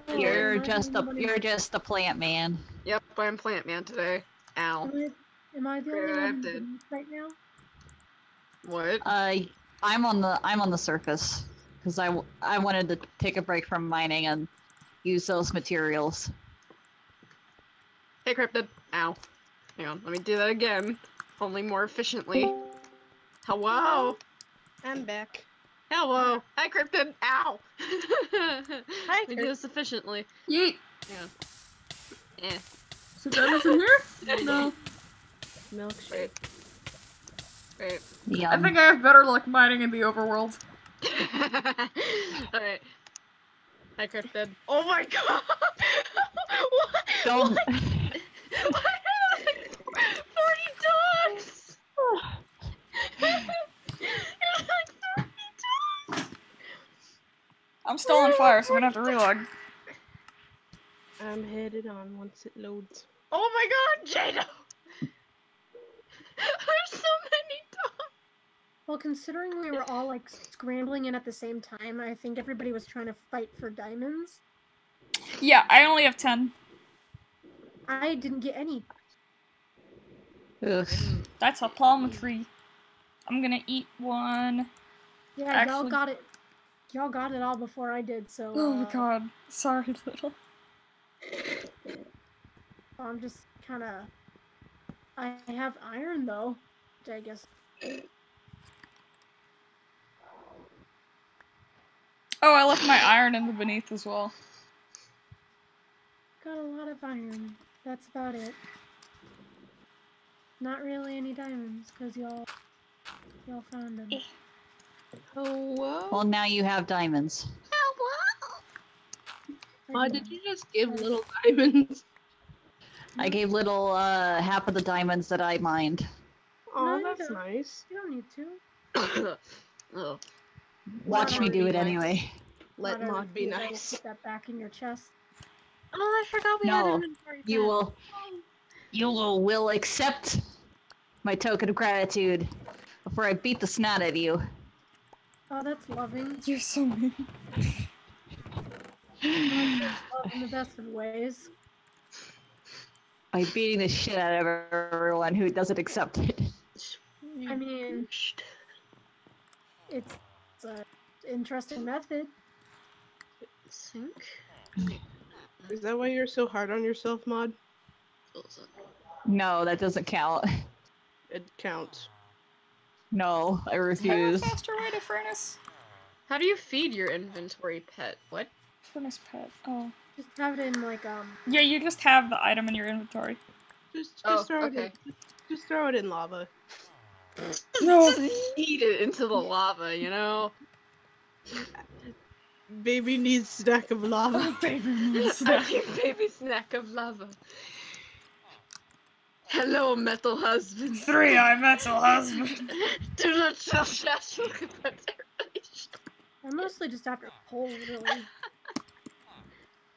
You're just the a, you're just a plant man. Yep, I'm Plant Man today. Ow. Am I, am I the only one Corrected. right now? What? Uh, I'm on the I'm on the surface because I, I wanted to take a break from mining and use those materials. Hey, Cryptid. Ow. Hang on, let me do that again. Only more efficiently. Hello? I'm back. Hello. Hi, Cryptid. Ow. Hi, Let me do this efficiently. Yeet. Eh. So that in here? No. Milkshake. Wait. Wait. Yeah. I think I have better luck mining in the overworld. Alright. Hi, Cryptid. Oh my god! what? Don't. What? Why are there like 40 dogs? You're like 40 dogs! I'm still on fire, so I'm gonna have to relog. I'm headed on once it loads. Oh my god, Jada! There's so many dogs! Well, considering we were all like scrambling in at the same time, I think everybody was trying to fight for diamonds. Yeah, I only have 10. I didn't get any. Ugh. That's a palm tree. I'm gonna eat one. Yeah, y'all got it. Y'all got it all before I did, so. Oh my uh, god. Sorry, little. I'm just kind of. I have iron though, I guess. Oh, I left my iron in the beneath as well. Got a lot of iron. That's about it. Not really any diamonds, cause y'all, y'all found them. Oh, whoa. Well, now you have diamonds. Aw, did you just give little diamonds? I gave little uh half of the diamonds that I mined. Oh, No, that's don't. nice. You don't need to. oh. Watch me do it Nice. anyway. Let Not mod be everything, I will nice. Put that back in your chest. Oh, I forgot we had No, inventory. You will, you will, will accept my token of gratitude before I beat the snot out of you. Oh, that's loving. You're so mean. Love in the best of ways. By beating the shit out of everyone who doesn't accept it. I mean, it's, it's a interesting method. Sink. Is that why you're so hard on yourself, mod? No, that doesn't count. It counts. No, I Is there a refuse. faster way to furnace? How do you feed your inventory pet? What? Furnace pet. Oh. Just have it in like um. Yeah, you just have the item in your inventory. Just, just Oh, throw it okay. in. Just throw it in lava. No. Just eat it into the lava, you know? Baby needs snack of lava. Baby needs snack. baby snack of lava. Hello, metal husband. Three eye metal husband. Do not tell Josh look at that. I'm mostly just after coal, really.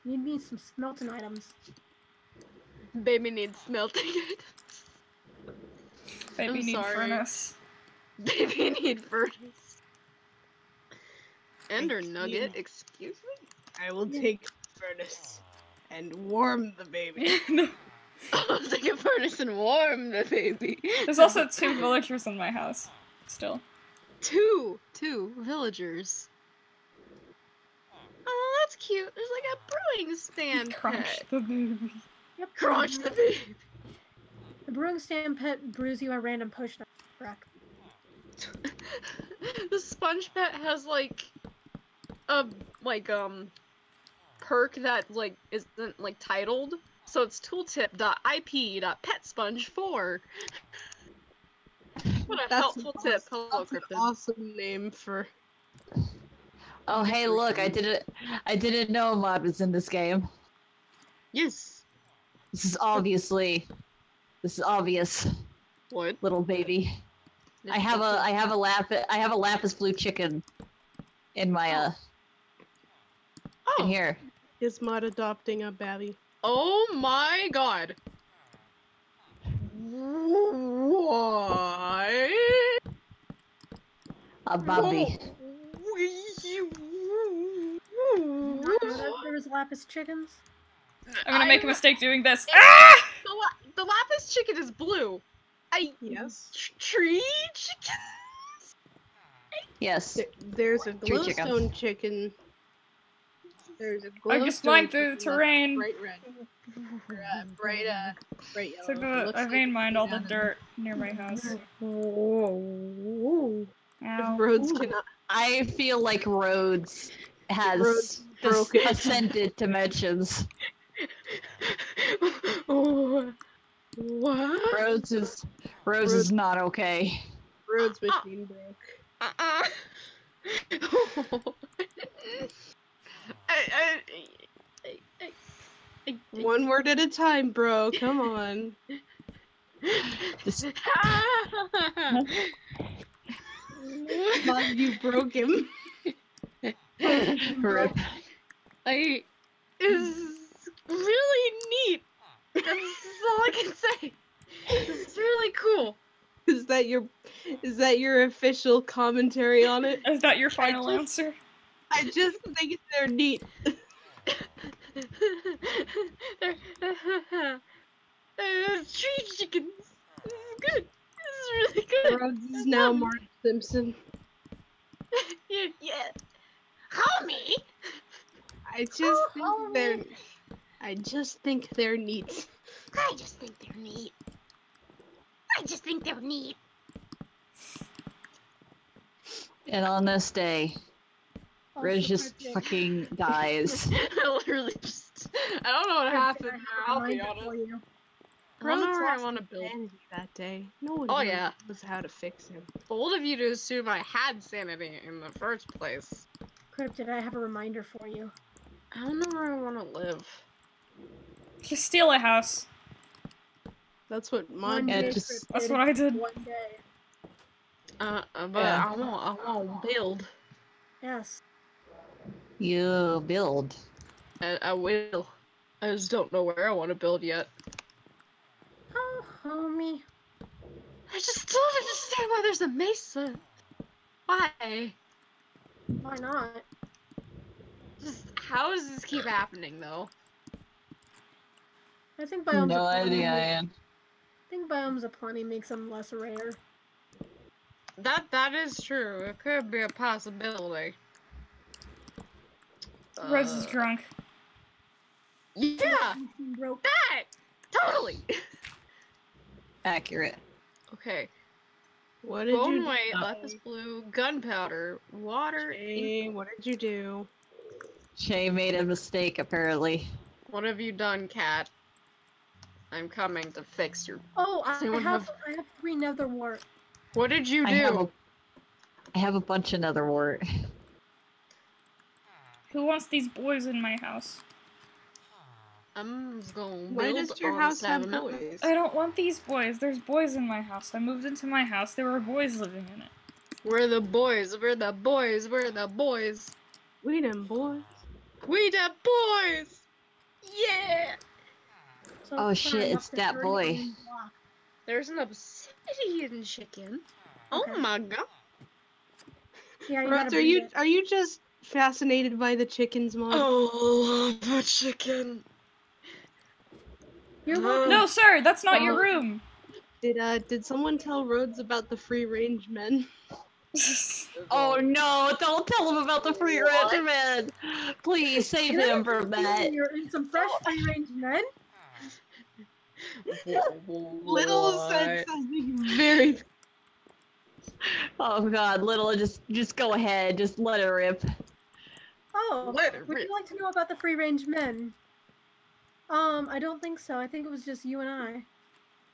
Need me some smelting items. Baby needs smelting items. Baby I'm need sorry. furnace. Baby need furnace. Ender Thank nugget, you. excuse me? I will take furnace and warm the baby. no. I'll take a furnace and warm the baby. There's also two villagers in my house. Still. two, two villagers. Oh, that's cute. There's like a brewing stand Crunch pet. the baby. Yep. Crunch the baby. The brewing stand pet brews you a random potion. Correct. the sponge pet has like a like um perk that like isn't like titled. So it's tooltip.ip.petsponge4. What a That's helpful an tip. Hello, That's an awesome name for. Oh, hey, look! I didn't. I didn't know a mod was in this game. Yes. This is obviously. This is obvious, What? little baby. I have a. I have a lapis. I have a lapis blue chicken. In my uh. In Oh, here. Is mod adopting a babby? Oh my god. Why? A bubby. There was lapis chickens. I'm gonna make a I'm- mistake doing this. It's- Ah! The, la- the lapis chicken is blue. I Yes. tree chicken. Yes. There- There's a Three chickens. glowstone chicken. There's a I glowstone just mined through the terrain. Bright red. Or, uh, bright, uh, bright yellow. So It the, looks I like vein it's mined all the made out of- dirt near my house. Whoa. Ow. Rhodes cannot. I feel like Rhodes has Rhodes dis- broken. ascended dimensions. oh, what? Rhodes is Rhodes is not okay. Rhodes machine broke. Uh-uh. I, I, I, I, I, One word at a time, bro. Come on. This- But you broke him. Rip. I is really neat. That's all I can say. It's really cool. Is that your is that your official commentary on it? Is that your final just- answer? I just think they're neat. They're, tree chickens. This is good. This is really good. Rhodes is now Marge Simpson. Yeah, yeah. Homie. I just Oh, think they're I just think they're neat. I just think they're neat. I just think they're neat. And on this day, Also Riz just cryptic. fucking dies. I literally just. I don't know what Cryptic, happened I there. have a I'll be honest. for you. I don't know where I want to build. Sanity that day. No one Oh, really yeah. knows how to fix him. Bold of you to assume I had sanity in the first place. Cryptid, I have a reminder for you. I don't know where I want to live. Just steal a house. That's what One Mon Yeah, just- That's what I did. One day. Uh, uh, but Yeah. I won't. I won't build. Yes. You build. I, I will. I just don't know where I want to build yet. Oh, homie. I just don't understand why there's a mesa. Why? Why not? Just how does this keep happening though? I think biomes. No idea, make- Ian. I think Biomes O' Plenty makes them less rare. That that is true. It could be a possibility. Rose is Uh, drunk. Yeah, Broke. that totally. Accurate. okay. What did Bone you white, do? lapis blue, gunpowder, water. ink. What did you do? Shay made a mistake, apparently. What have you done, cat? I'm coming to fix your. Oh, I have, have- I have three nether wart. What did you I have a, do? I have a bunch of nether wart. Who wants these boys in my house? I'm just gonna Why build does your house have of a mountain. boys? I don't want these boys. There's boys in my house. I moved into my house. There were boys living in it. We're the boys. We're the boys. We're the boys. We them boys. We the boys. Yeah. Oh, so Oh, shit, it's to that boy. There's an obsidian chicken. Oh my god. Yeah, you Rhodes, are you it. are you just fascinated by the chickens, Mom. Oh, the chicken. You're No. welcome. No, sir, that's not your Oh. room. Did uh did someone tell Rhodes about the free range men? Oh no! Don't tell him about the free What? range man. Please save Can I him from just that. You're in some fresh free range men. Little said something very Oh god, little, just just go ahead, just let it rip. Oh, Let would you like to know about the free range men? Um, I don't think so. I think it was just you and I.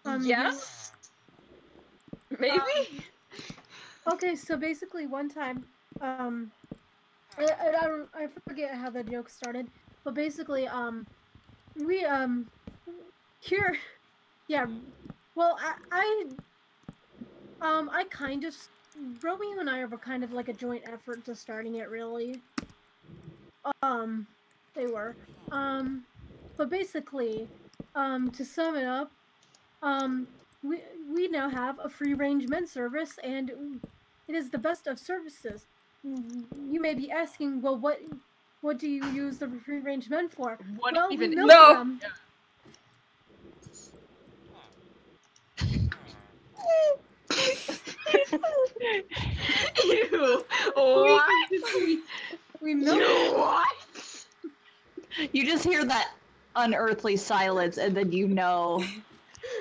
Um, yes. Maybe. Okay, so basically, one time, um, I, I, I I forget how the joke started, but basically, um, we, um, here, yeah, well, I, I, um, I kind of, Romeo and I were kind of like a joint effort to starting it, really. Um, they were, um, but basically, um, to sum it up, um, we we now have a free range men's service and it is the best of services. You may be asking, well, what what do you use the free range men for? What well, even? we milk No. them. Ew. What? We milk You what? You just hear that unearthly silence, and then you know,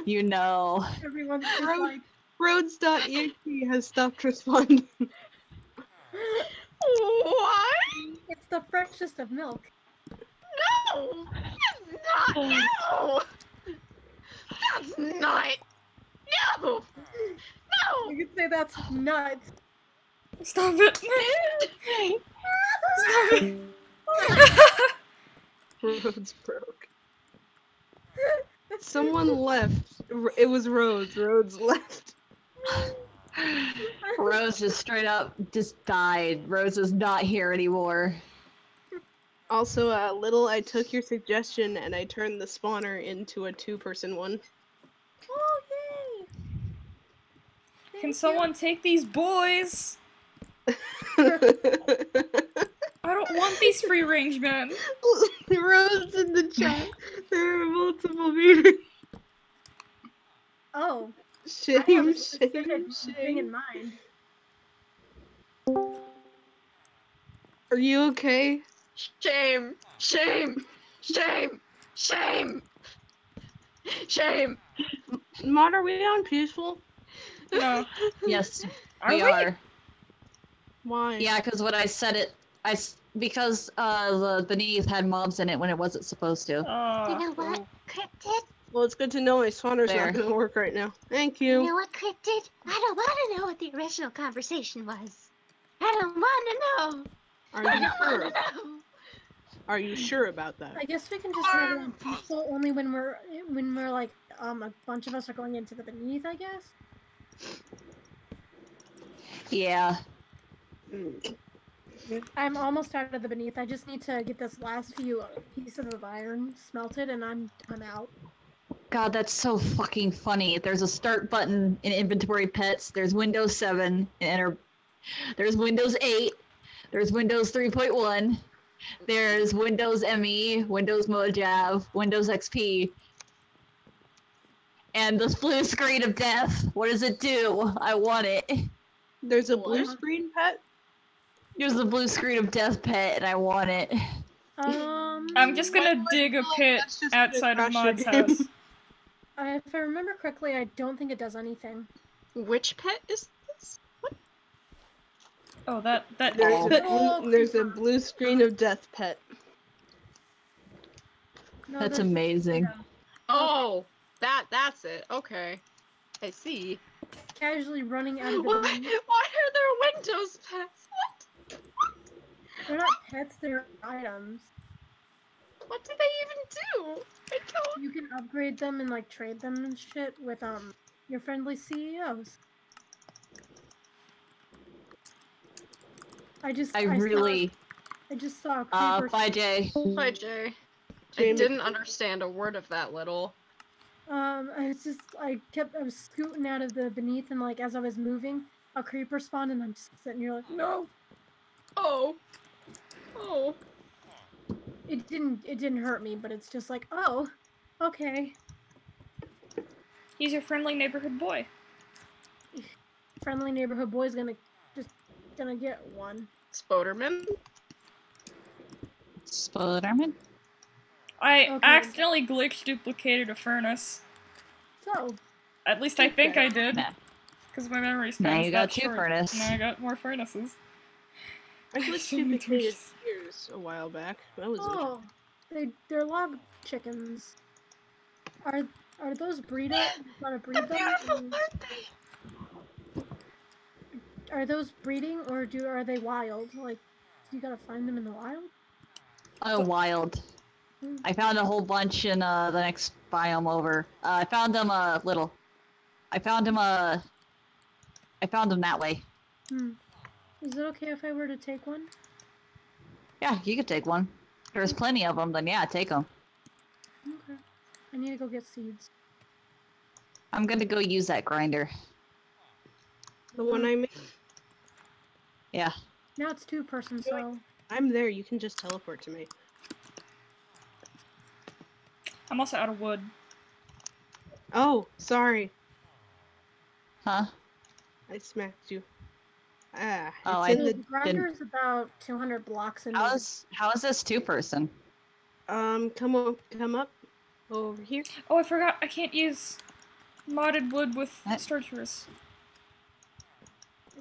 you know. everyone's just Rose- like, Rhodes.exe has stopped responding. What? it's the freshest of milk. No. That's not. No. That's not. No. No. You could say that's nuts. Stop it. Stop it. Rhodes broke. Someone left. It was Rhodes. Rhodes left. Rose just straight up just died. Rose is not here anymore. Also, uh, little, I took your suggestion and I turned the spawner into a two-person one. Oh yay! Thank Can you. someone take these boys? I don't want these free range men. Rhodes in the chat. There are multiple viewers. Oh, I Shame, have a shame, thing shame. in mind. Are you okay? Shame. Shame. Shame. Shame. Shame. Mod, are we on peaceful? No. Yes, Are we we? are. Why? Yeah, because when I said it, I because uh the beneath had mobs in it when it wasn't supposed to. Oh. You know what, Cryptid? Well, it's good to know my spawner's There. not gonna work right now. Thank You you. know what, Cryptid? I don't want to know what the original conversation was. I don't want to know. Are I you don't sure? want to know. Are you sure about that? I guess we can just have it on peaceful only when we're when we're like um a bunch of us are going into the beneath. I guess. Yeah. I'm almost out of the beneath. I just need to get this last few pieces of iron smelted, and I'm I'm out. God, that's so fucking funny. There's a start button in inventory pets. There's Windows 7 and enter. There's Windows 8. There's Windows 3.1. There's Windows ME, Windows Mojave, Windows XP. And this blue screen of death. What does it do? I want it. There's a blue screen pet. There's the blue screen of death pet, and I want it. Um, I'm just gonna dig a pit that's just gonna outside of crash your Mod's house. I- if I remember correctly, I don't think it does anything. Which pet is this? What? Oh, that that There's a blue, there's a blue screen of death pet. No, That's there's- amazing. yeah. Oh, that that's it. Okay. I see. casually running out of the Why, why are there windows pets? What? They're not pets, they're items. What do they even do? I don't. You can upgrade them and like trade them and shit with um your friendly CEOs. I just I saw- really. I just saw a Uh, creeper bye, Jay. Hi, Jay. I didn't understand a word of that little. Um, I was just, I kept, I was scooting out of the beneath, and like as I was moving, a creeper spawned, and I'm just sitting here like, no. Oh. Oh. It didn't, it didn't hurt me, but it's just like, oh, okay. He's your friendly neighborhood boy. Friendly neighborhood boy's gonna, just gonna get one. Spoderman? Spiderman. I Okay. accidentally glitch duplicated a furnace. So, At least I think I did. Nah. Because my memory Now span's you got two short. furnace. Now I got more furnaces. I I have glitched so many duplicated ears a while back. That was oh, they, they're log chickens. Are, are those breed it? Gotta breed them? and- Are those breeding, or do, are they wild? Like, you gotta find them in the wild? Oh, wild. Hmm. I found a whole bunch in uh, the next biome over. Uh, I found them uh, little. I found them uh. I found them that way. Hmm. Is it okay if I were to take one? Yeah, you could take one. There's plenty of them. Then yeah, take them. Okay. I need to go get seeds. I'm gonna go use that grinder. the one I made. Yeah. Now it's two person, so I'm there. You can just teleport to me. I'm also out of wood. Oh, sorry. Huh? I smacked you. Ah, Oh, it's I in the the grinder is about 200 blocks in. How is how is this two person? um. Come on, come up over here. Oh, I forgot. I can't use modded wood with What? starchers.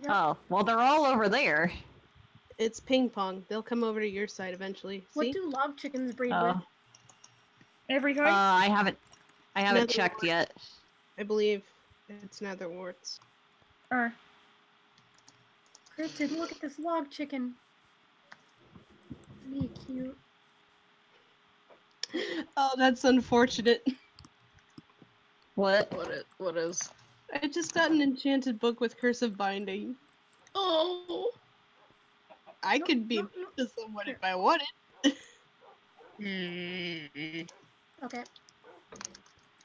Oh, well they're all over there. It's ping pong. They'll come over to your side eventually. What See? do log chickens breed Oh. with? Everything? Uh, I haven't I haven't Nether checked wart. yet. I believe it's nether warts. or Cryptid, look at this log chicken. Me cute. Oh, that's unfortunate. What? What it? What is? I just got an enchanted book with curse of binding. Oh. No, I could be no, no. to someone if I wanted. Mm. Okay.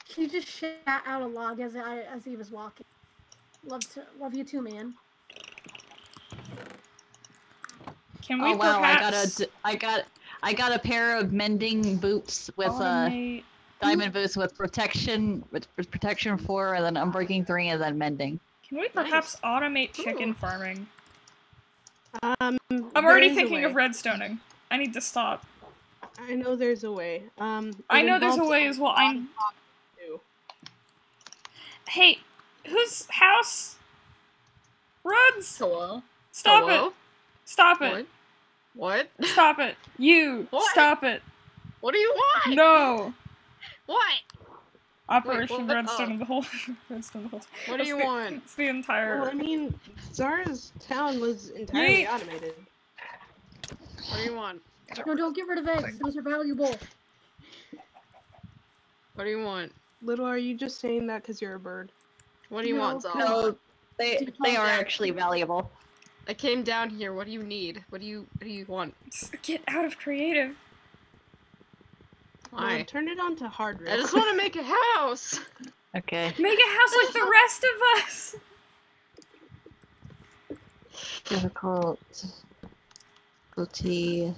He just shot out a log as I as he was walking. Love to love you too, man. Can we Oh wow, I got a perhaps d- I got I got a pair of mending boots with uh automate- diamond boots with protection with, with protection four and then unbreaking three and then mending. Can we perhaps automate chicken Ooh. farming? Um, I'm already there is a thinking of redstoning. I need to stop. I know there's a way. Um, I know there's a way as well. I'm. of talking too. Hey, whose house? Runs! Hello. Stop Hello? it! Stop it! What? What? Stop it! You! What? Stop it! What do you want? No! What? Operation what? Redstone in the whole. Redstone in the whole. What do you the- want? It's the entire. Well, I mean, Zara's town was entirely Yeet. automated. What do you want? No, don't get rid of eggs. Those are valuable. What do you want? Little, are you just saying that because you're a bird? What do you No. want, Zal? No, they they are actually valuable. I came down here. What do you need? What do you What do you want? Just get out of creative. Mom, Why? turn it on to hard real I just want to make a house. Okay. Make a house like the rest of us! Difficult. Difficulty.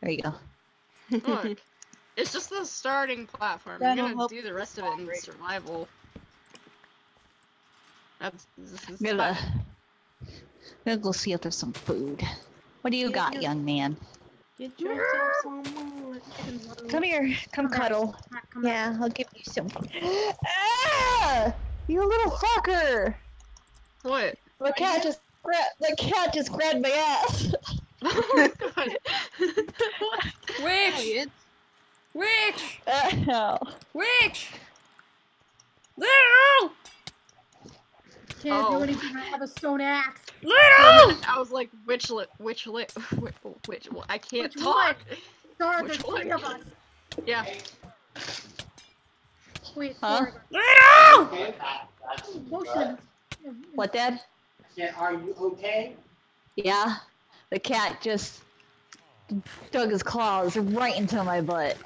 There you go. Look, it's just the starting platform. That'll You're gonna do the rest of it in right. survival. That's this is I'm gonna, I'm gonna go see if there's some food. What do you Yeah, got, yeah. young man? Get yourself some. Come here, come Okay. cuddle. Back, come. Yeah, I'll give you some. ah! You little fucker! what? The cat just grabbed. The cat just grabbed my ass. Oh my god. Witch! Hey, it's Witch! Ow. Witch! Can't Oh. do anything. I have a stone axe. Little! I was like, which lit, which lit, which, which, I can't Which talk. Sorry, Which there's three one? of us. Yeah. Wait, Huh? four of. Little! Motion. What, Dad? Yeah, are you okay? Yeah. The cat just dug his claws right into my butt.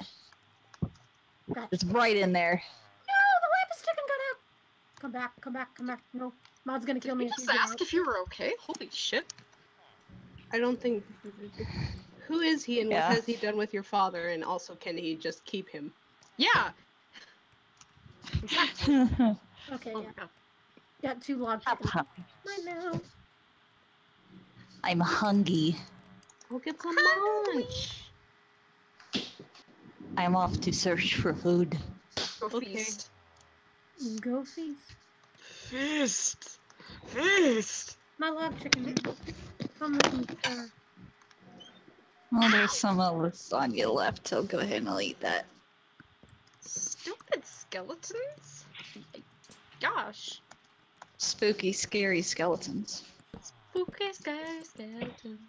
Gotcha. It's right in there. No, the lapis chicken got out. Come back, come back, come back. No, Mod's gonna kill Did me we just ask out. if you were okay? Holy shit. I don't think. Who is he and Yeah. what has he done with your father? And also, can he just keep him? Yeah. Okay, Oh yeah. Got two log chickens. Right now. I'm hungry. Go get some lunch. I'm off to search for food. Go Okay. feast. Go feast. Feast. Feast. My log chicken. Come with me, sir. Oh, there's some lasagna left. I'll go ahead and I'll eat that. Stupid skeletons. Gosh. Spooky, scary skeletons. Spooky scary skeletons.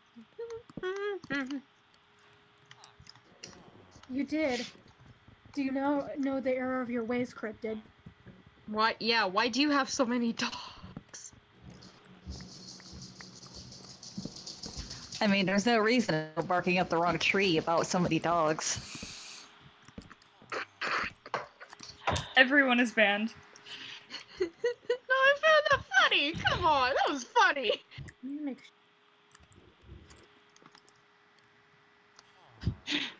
You did. Do you know know the error of your ways, cryptid? Why? Yeah. Why do you have so many dogs? I mean, there's no reason for barking up the wrong tree about so many dogs. Everyone is banned. no, I found that funny. Come on, that was funny.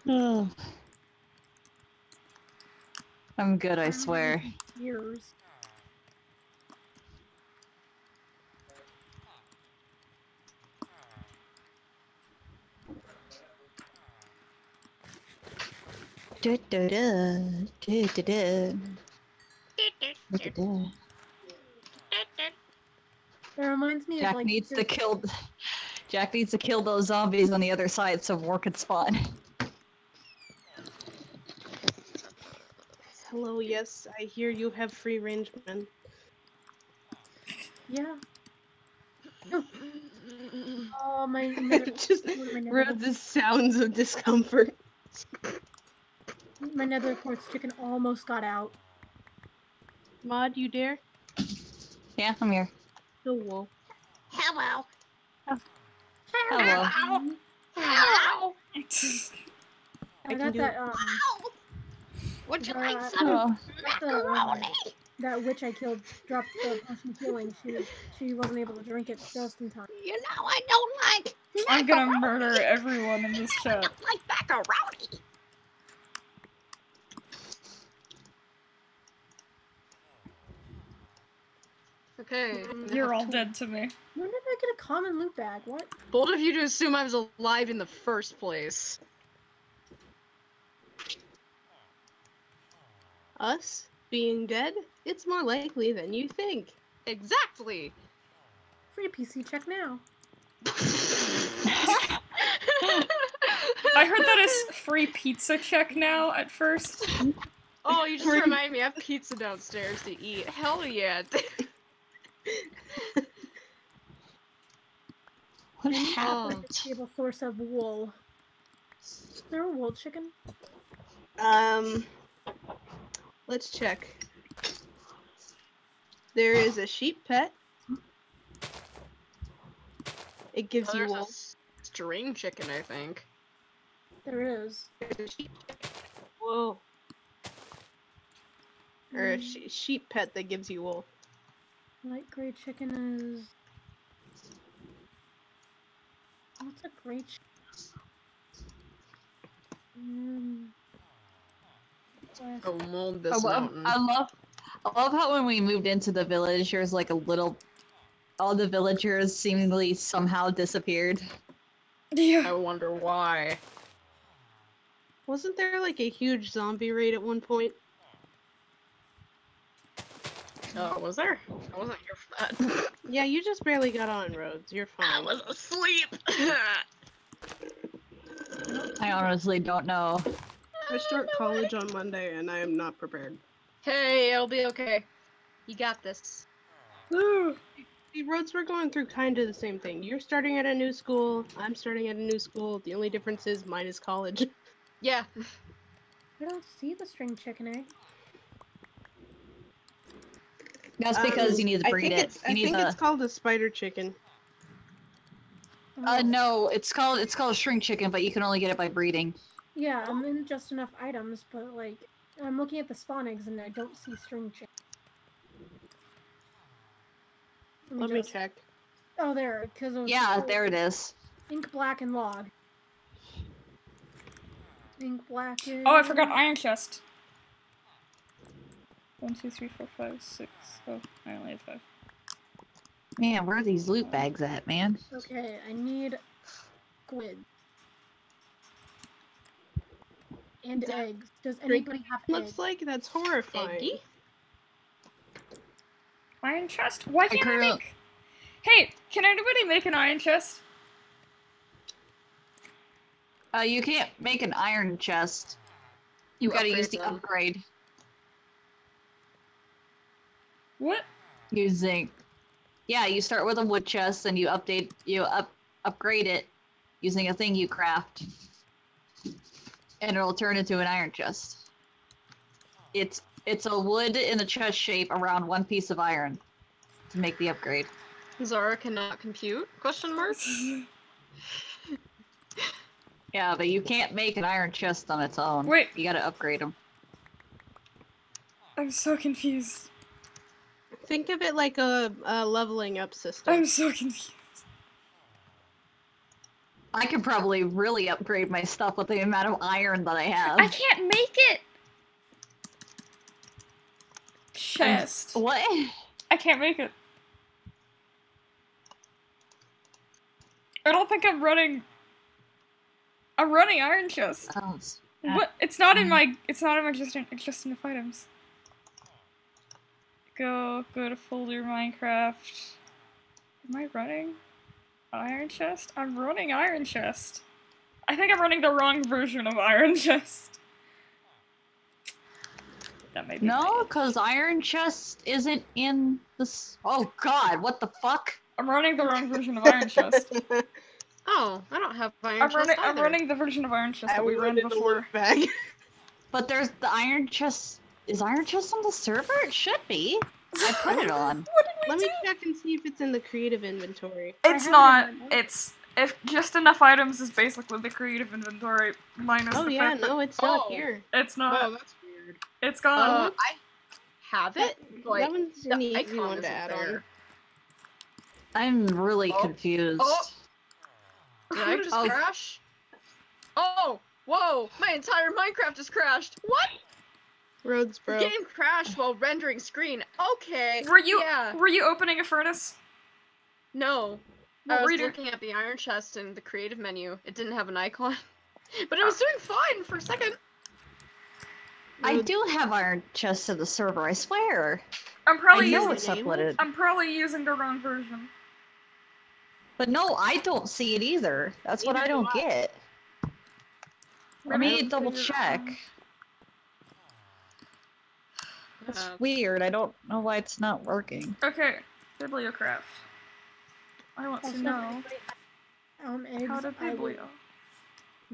oh. I'm good, I swear. Years. Da, da, da, da, da, da. Da, da, da. That reminds me Jack of like needs to kill. Jack needs to kill those zombies on the other side so more can spawn. Hello, yes, I hear you have free range men. Yeah. Oh my. nether- just one of my nether- wrote the sounds of discomfort. My nether quartz chicken almost got out. Mod, you dare? Yeah, I'm here. Hello. Hello. Hello. Hello. I, can got that it. um Wow. Would you like Uh, some Oh, macaroni? that witch I killed dropped the potion healing. She she wasn't able to drink it just in time. You know I don't like I'm gonna murder everyone in this I chat. don't like macaroni. Okay. Mm-hmm. You're all dead to me. When did I get a common loot bag? What? Bold of you to assume I was alive in the first place. Us being dead? It's more likely than you think. Exactly. Free PC check now. I heard that as free pizza check now at first. oh, you just remind me. I have pizza downstairs to eat. Hell yeah. what Oh. happened? Stable source of wool. Is there a wool chicken? Um, let's check. There is a sheep pet. It gives Oh, you there's a wool. string chicken, I think. There is. There's a sheep. Whoa. Or a Mm, she- sheep pet that gives you wool. Light gray chicken is. What's a gray chicken? Um, black- Oh, mold I this love, mountain. I love, I love how when we moved into the village, there's like a little, all the villagers seemingly somehow disappeared. Yeah. I wonder why. Wasn't there like a huge zombie raid at one point? Oh, was there? I wasn't here for that. Yeah, you just barely got on Rhodes. You're fine. I was asleep. I honestly don't know. I start college on Monday and I am not prepared. hey, it'll be okay. You got this. Woo. See, Rhodes, we're going through kind of the same thing. You're starting at a new school. I'm starting at a new school. The only difference is mine is college. Yeah. I don't see the string chicken egg. That's because Um, you need to I breed think it. It's, I You need think to. it's called a spider chicken. Uh, no, it's called it's called a shrink chicken, but you can only get it by breeding. Yeah, I'm in just enough items, but like, I'm looking at the spawn eggs and I don't see string chicken. Let me just- check. Oh, there, because of Yeah, there it is. ink black and log. Ink black. And... Oh, I forgot iron chest. One, two, three, four, five, six. Oh, I only have five. Man, where are these loot bags at, man? Okay, I need squid. And That eggs. Does anybody have Looks eggs? like that's horrifying. Eggy? Iron chest? Why can't I current- make? Hey, can anybody make an iron chest? Uh, you can't make an iron chest. You You gotta use the them. upgrade What? using. Yeah, you start with a wood chest and you update, you up upgrade it using a thing you craft, and it'll turn into an iron chest. It's it's a wood in a chest shape around one piece of iron to make the upgrade. Zara cannot compute? Question mark? Yeah, but you can't make an iron chest on its own. Wait. you gotta upgrade them. I'm so confused. Think of it like a, a leveling up system. I'm so confused. I could probably really upgrade my stuff with the amount of iron that I have. I can't make it. Chest. What? I can't make it. I don't think I'm running. I'm running iron chest. Oh, it's- What? It's not in mm. my. It's not in my just it's just enough items. Go go to folder Minecraft. Am I running Iron Chest? I'm running Iron Chest. I think I'm running the wrong version of Iron Chest. That may be No, because iron chest isn't in this. Oh God, what the fuck? I'm running the wrong version of Iron Chest. Oh, I don't have iron I'm chest running. I'm running the version of Iron Chest I that we ran run in the before. loot bag. But there's the iron chest. Is iron chest on the server? It should be. I put it on. What did we Let do? me check and see if it's in the creative inventory. It's I have it not. in my notes. It's if just enough items is basically the creative inventory minus Oh the yeah, fact no, it's not Oh. here. it's not. Oh, that's weird. It's gone. Uh, I have it. Like, that one's the an easy icon one to isn't add there. on. I'm really Oh. confused. Oh. Did I just Oh. crash? Oh, whoa! My entire Minecraft just crashed. What? Rhodes, The bro. game crashed while rendering screen. Okay. were you Yeah. were you opening a furnace? No. What I were was you doing? looking at the iron chest in the creative menu. It didn't have an icon. But it was ah. doing fine for a second. I do have iron chest to the server. I swear. I'm probably I probably know using. it's uploaded, I'm probably using the wrong version. but no, I don't see it either. That's what I Neither do don't I. get. Let me double figure it check. Out. That's Uh, weird. I don't know why it's not working. Okay, Bibliocraft. I want Also, to know anybody um, eggs. how to I Biblio.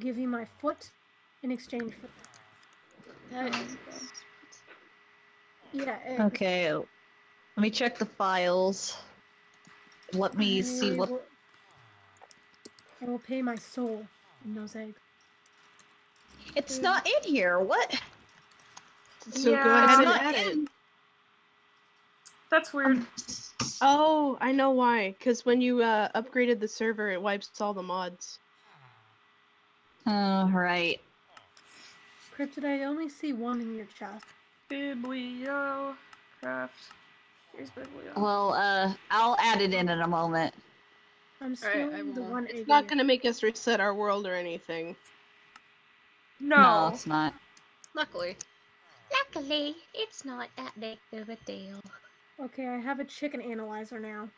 give you my foot in exchange for that is- yeah. Eggs. Okay, let me check the files. Let me see I what. will- I will pay my soul in those eggs. It's not in here. What? So Yeah. go ahead It's and not add it. in. That's weird. Um, Oh, I know why. Because when you uh, upgraded the server, it wipes all the mods. Oh, right. Cryptid, I only see one in your chest. Bibliocraft. Here's Biblio. Well, uh, I'll add it in in a moment. I'm still I stealing the one It's not gonna make us reset our world or anything. No, no. it's not. Luckily. Luckily, it's not that big of a deal. Okay, I have a chicken analyzer now.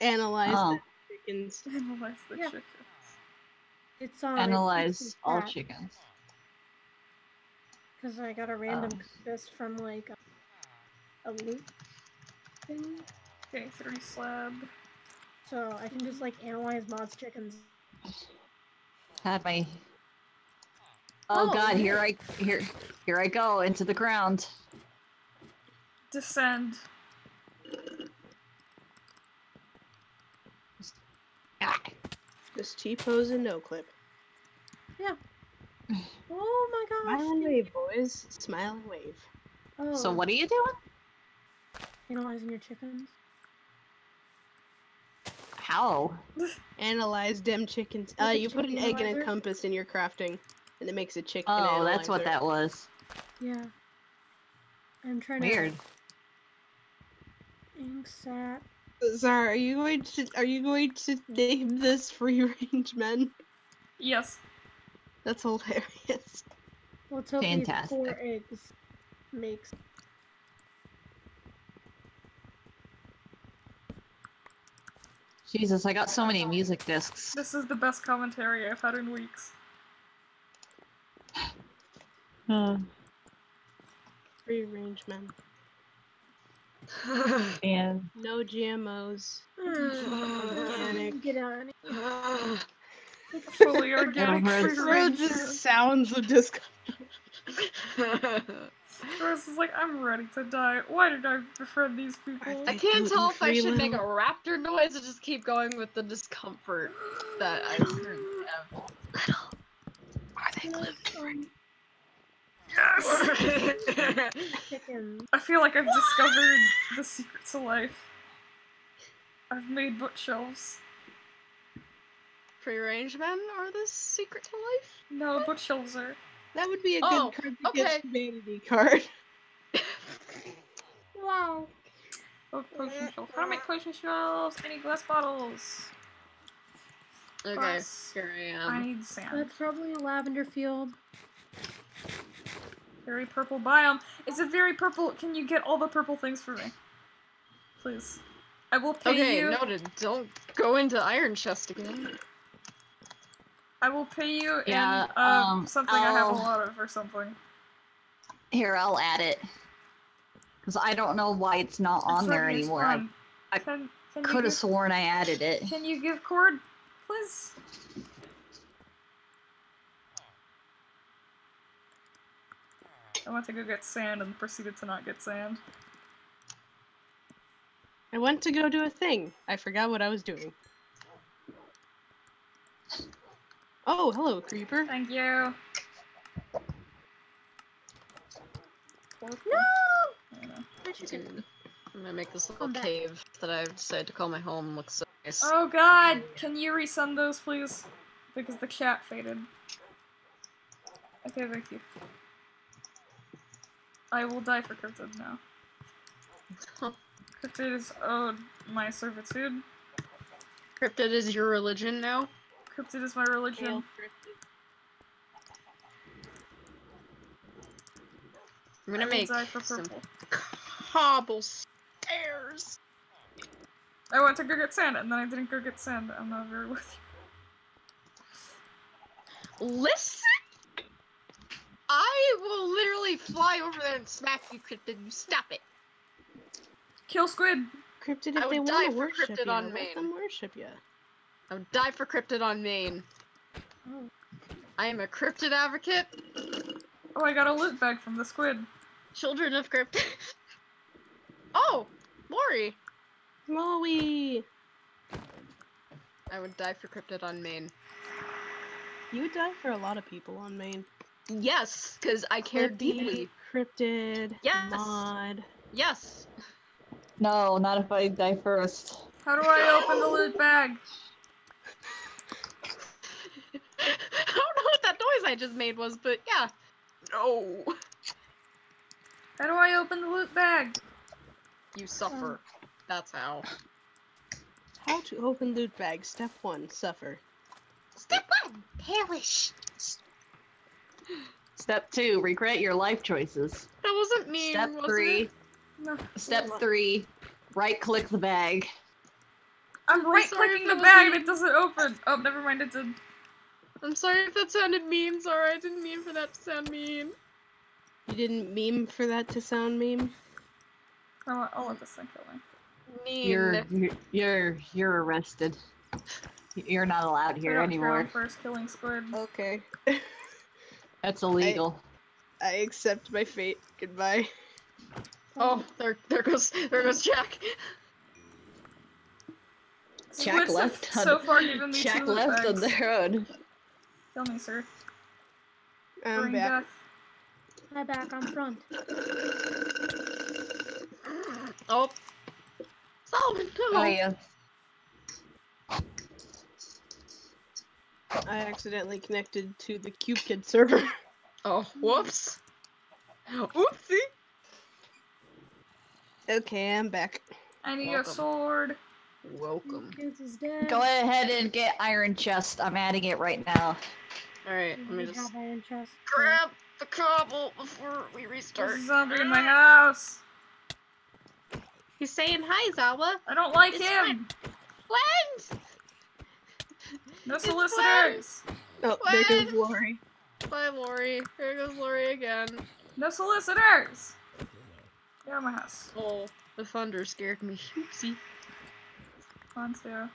Analyze Oh, the chickens. Analyze the Yeah. chickens. It's on. analyze all chickens. Because I got a random um. Oh. compass from like a, a loot. thing, Okay, 30 slab. so I can just like analyze mods chickens. Had my. Oh, Oh, god, here. I here here I go into the ground. Descend. Ah, Just T-pose and no clip. Yeah. Oh my gosh! Smile and wave, boys. Smile and wave. Oh, So what are you doing? Analyzing your chickens. How? Analyze dem chickens. Uh, a you put an chicken egg and a compass in your crafting, and it makes a chicken. Oh, that's what that was. Yeah. I'm trying Weird. to ink sat. Zara, are you going to are you going to name this free range men? Yes. That's hilarious. Let's hope these Fantastic. four eggs makes. Jesus, I got so many music discs. This is the best commentary I've had in weeks. Uh, Free range men. and No GMOs. Organic. Get on it. Fully organic Yeah, free it's- Bro, range. just sounds of discomfort. Rose is like, I'm ready to die. Why did I befriend these people? I can't tell if I should make a raptor noise or just keep going with the discomfort that I currently have. Are they gluten Yes! I feel like I've discovered the secret to life. I've made bookshelves. Free range men are the secret to life? No, bookshelves are. That would be a Oh, good card to okay. get vanity card. Wow. Oh, potion shelf. How to make potion shelves? I need glass bottles. Okay, Glass. here I am. I need sand. That's probably a lavender field. Very purple biome. It's a very purple? Can you get all the purple things for me? Please. I will pay Okay, you. noted. Don't go into Iron Chest again. I will pay you Yeah, in uh, um, something I have a I'll- lot of or something. here, I'll add it. Because I don't know why it's not It's on there anymore. I fun. I can, can could have sworn I added it. Can you give cord, please? I went to go get sand and proceeded to not get sand. I went to go do a thing. I forgot what I was doing. Oh, hello, creeper. Thank you. No! I don't know. My chicken. Dude, I'm gonna make this little cave that I've decided to call my home look so nice. Oh god, can you resend those please? Because the chat faded. Okay, thank you. I will die for cryptid now. Cryptid is owed my servitude. Cryptid is your religion now? Cryptid is my religion. I'm gonna make some cobble stairs. I went to go get sand and then I didn't go get sand. I'm not very with you. Listen! I will literally fly over there and smack you, Cryptid. You stop it. Kill squid! Cryptid, I if they would die want to for worship Cryptid you, on let main. them worship you. I would die for Cryptid on main. Oh. I am a Cryptid advocate. Oh, I got a loot bag from the squid. Children of Cryptid. oh! Mori! Chloe! I would die for Cryptid on main. You would die for a lot of people on main. Yes, because I care Clippy, deeply. Cryptid, Yes. Mod. Yes. No, not if I die first. How do I open the loot bag? I don't know what that noise I just made was, but yeah. No. How do I open the loot bag? You suffer. Um, That's how. How to open loot bag. Step 1. Suffer. Step one, perish. Step two, regret your life choices. That wasn't me. Step was three, It? No. step three, right click the bag. I'm I'm right sorry clicking if the bag and it doesn't open. Oh, never mind, it did. I'm sorry if that sounded mean. Sorry, I didn't mean for that to sound mean. You didn't meme for that to sound meme? I'll, oh, I'll let this thing kill me. Mean, You're you're you're, you're arrested. You're not allowed here Drown anymore. First killing squid. Okay. That's illegal. I accept my fate. Goodbye. oh, oh there, there goes, there goes Jack. Jack Squids have left on so the- far given me Jack two left on the road. Kill me, sir. I'm Bring back. death. Hi back on front. Oh, Solomon, no. Oh yeah. Uh, I accidentally connected to the Cube Kid server. Oh, whoops. Oopsie. okay, I'm back. I need Welcome. a sword. Welcome. Kids is dead. Go ahead and get iron chest. I'm adding it right now. All right, let me just have grab the cobble before we There's restart. a zombie in my house. He's saying hi, Zawa. I don't like It's him. Gwen! No It's solicitors. Oh, there goes What? Lori. Bye, Lori. Here goes Lori again. No solicitors. Get out of my house. Oh, the thunder scared me. Oopsie. Come on, Sarah.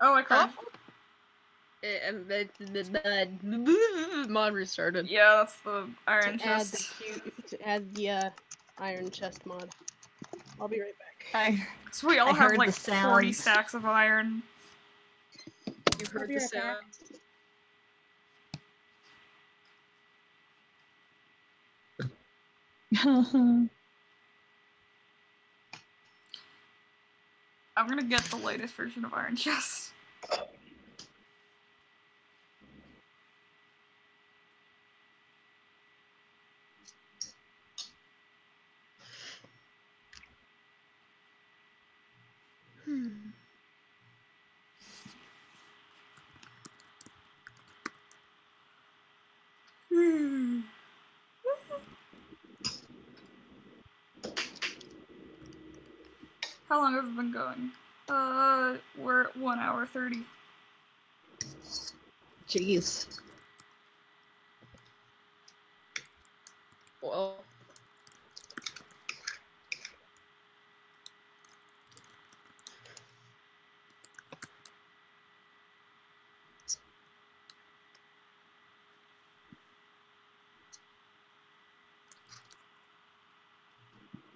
Oh, I cried. Eh, And the, the, the mod restarted. Yeah, that's the iron To add the chest. cube, to add the uh, iron chest mod. I'll be right back. I, so we all I have like 40 stacks of iron. You heard the right sound. I'm gonna get the latest version of Iron Chest. Hmm. Hmm. How long have we been going? Uh, we're at 1 hour 30. Jeez. Well,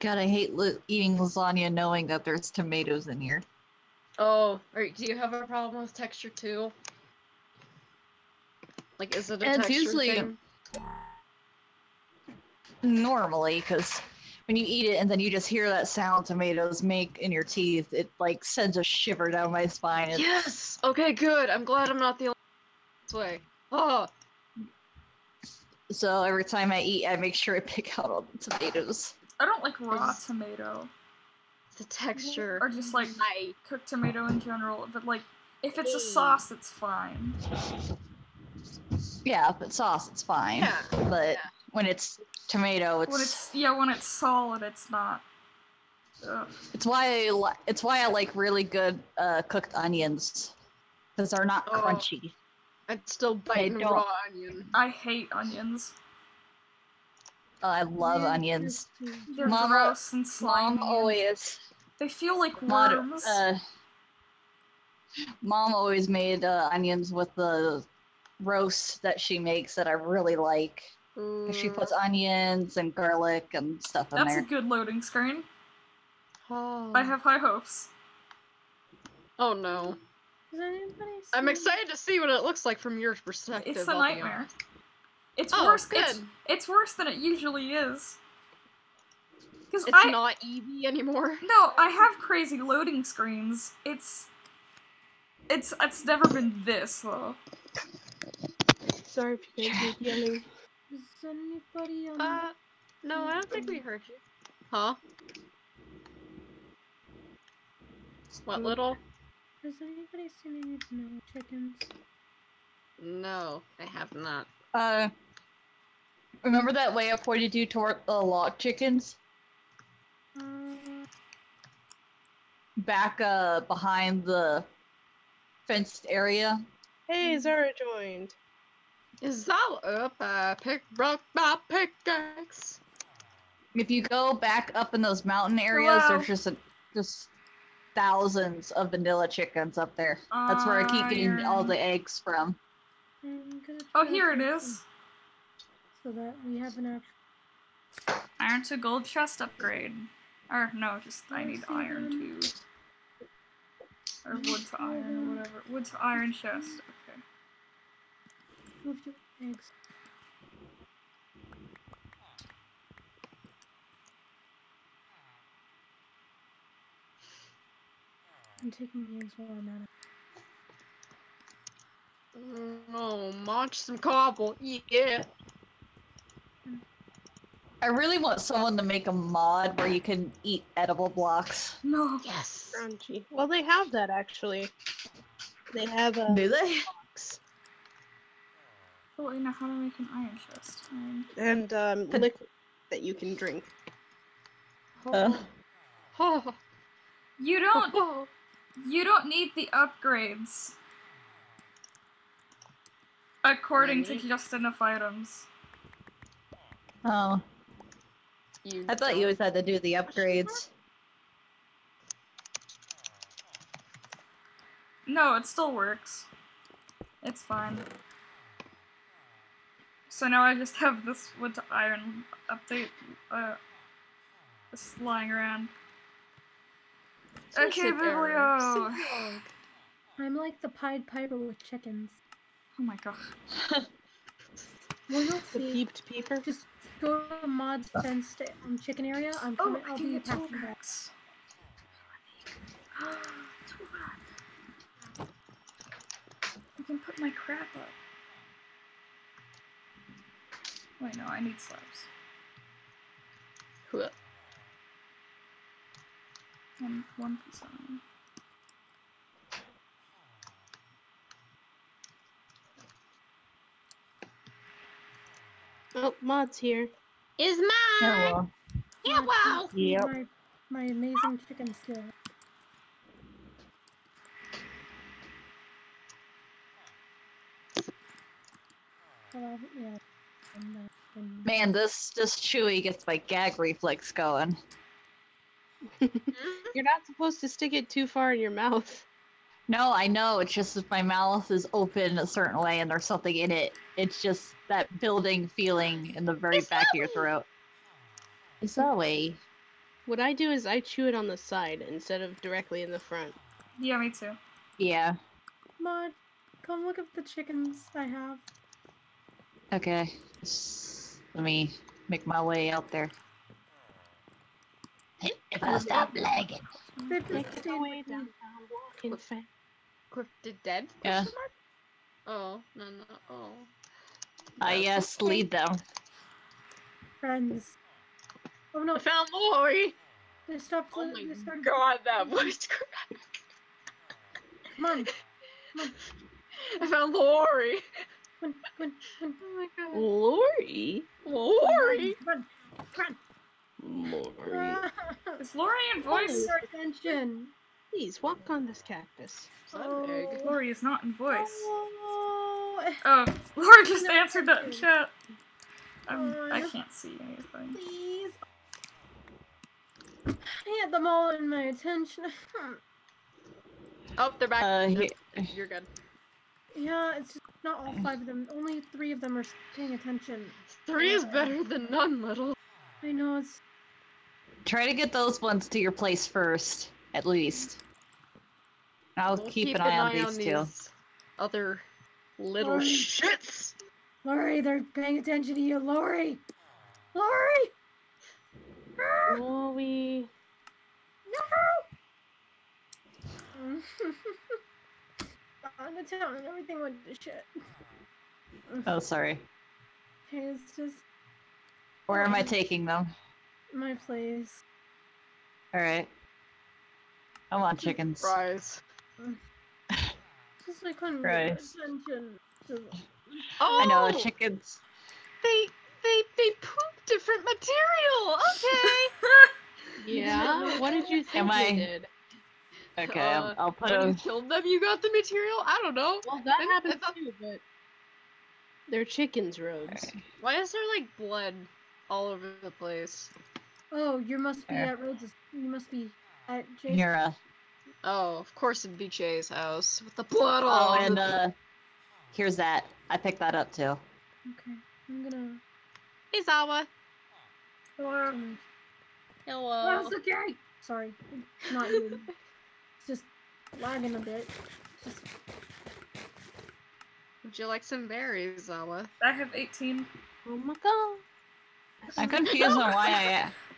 God, I hate li- eating lasagna knowing that there's tomatoes in here. oh, alright, do you have a problem with texture too? Like, is it a It's texture usually- thing? Normally, because when you eat it and then you just hear that sound tomatoes make in your teeth, it like sends a shiver down my spine. It's- Yes! Okay, good. I'm glad I'm not the only this way. Oh, So every time I eat, I make sure I pick out all the tomatoes. I don't like raw Is- tomato, the texture. or just like I cooked tomato in general, but like, if it's a sauce, it's fine. Yeah, if it's sauce, it's fine. yeah. But yeah. when it's tomato, it's When it's, yeah, when it's solid, it's not. Ugh. it's why I li- it's why I like really good uh, cooked onions because they're not Oh. crunchy. I'd still bite raw onion. I hate onions. Uh, I love Yeah, onions. They're Mama- gross and slimy. Mom always They feel like Mod- worms. uh, mom always made uh, onions with the roast that she makes that I really like. 'Cause She Mm, puts onions and garlic and stuff in there. That's a good loading screen. oh. I have high hopes. Oh no. Does anybody I'm excited to see what it looks like from your perspective. It's a I'll be nightmare. Honest. It's Oh, worse. It's, good. it's worse than it usually is. Because It's I not Eevee anymore. no, I have crazy loading screens. It's it's it's never been this though. Sorry if you guys are yelling. Does anybody um, Uh, no, I don't think we heard you. Huh? What little? has anybody seen any tomato chickens? No, I have not. Uh, remember that way I pointed you toward the log chickens Uh, back uh behind the fenced area? Hey, Zara joined. Is that up? I pick broke my pickaxe. If you go back up in those mountain areas, Hello? there's just a, just thousands of vanilla chickens up there. That's where I keep getting all the eggs from. Oh, here it is. something is. So that we have an actual. Iron to gold chest upgrade. Or no, just I I need iron them. to. Or wood to iron or whatever. Wood to iron chest. Okay. Move your eggs. I'm taking the eggs while I'm at it. Mm, oh, munch some cobble. Yeah. I really want someone to make a mod where you can eat edible blocks. No. Yes. Crunchy. Well, they have that actually. They have a Do they? box Oh, wait, now how to make an iron chest? Um, and um, But- liquid that you can drink. Uh, Oh, you don't. oh. You don't need the upgrades. According to Really? just enough items. oh, You I thought you don't- always had to do the upgrades. No, it still works. It's fine. So now I just have this wood to iron update uh just lying around. Okay, Sit Biblio! I'm like the Pied Piper with chickens. Oh my god. Well, you'll The see. peeped peeper. Just go to mods fenced um, chicken area. I'm Oh, coming. I I'll can be get passing back. toolbox. Toolbox. I can put my crap up. Wait, no, I need slabs. Huh. And one piece on. Oh, mod's here. Is mine. well. Yeah, wow. Yep. My, my amazing chicken skill. Well, yeah. and, and- Man, this this Chewy gets my gag reflex going. Hmm? You're not supposed to stick it too far in your mouth. No, I know. It's just if my mouth is open a certain way and there's something in it, it's just that building feeling in the very It's back of your Zoe! throat. Zoe. What I do is I chew it on the side instead of directly in the front. Yeah, me too. Yeah. Mod, come look at the chickens I have. Okay. S- Let me make my way out there. If I stop lagging. They've Make stayed way with me. down, walking fast. Cryptid dead? Yeah. Oh, no, no, oh. I No. yes, lead them. Friends. Oh no, I found Lori! they stopped. Oh my they started. god, that voice crack. Come on, I found Lori! come on, come on, come Oh my god. Lori? Lori! on. Run, Lori. run. Is Lori in voice? Our attention. Please walk on this cactus. Oh. Lori is not in voice. Oh, Oh, Lori just No, answered that in chat. I'm, I Uh, can't see anything. please. I had them all in my attention. Oh, they're back. Uh, You're- he- You're good. yeah, it's just not all five of them. Only three of them are paying attention. Three is better than none, little. I know it's. try to get those ones to your place first, at least. I'll We'll keep, an eye on these two. these Other little Um, shits. Lori, they're paying attention to you, Lori. Lori. Lori. No. On the town and everything went to shit. Oh, sorry. Okay, it's just Where am I taking them? my place. Alright. I want chickens. Fries. Just I couldn't Right. pay attention to them. Oh, I know, the chickens. They they they poop different material. Okay. Yeah? What did you think Am they I- did? Okay, Uh, I'll, I'll put when you them. killed them, you got the material. I don't know. Well, that I- I happens thought- too, but they're chickens, Rhodes. Why is there like blood all over the place? Oh, you must be There. at Rhodes. You must be at Jason. Here, uh, Oh, of course it'd be Jay's house with the blood oh, all and the- uh, here's that. I picked that up too. Okay, I'm gonna. Hey, Zawa. um, Hello. Close the gate. Sorry, not you. It's just lagging a bit. It's just Would you like some berries, Zawa? I have 18. Oh my god. I'm confused on why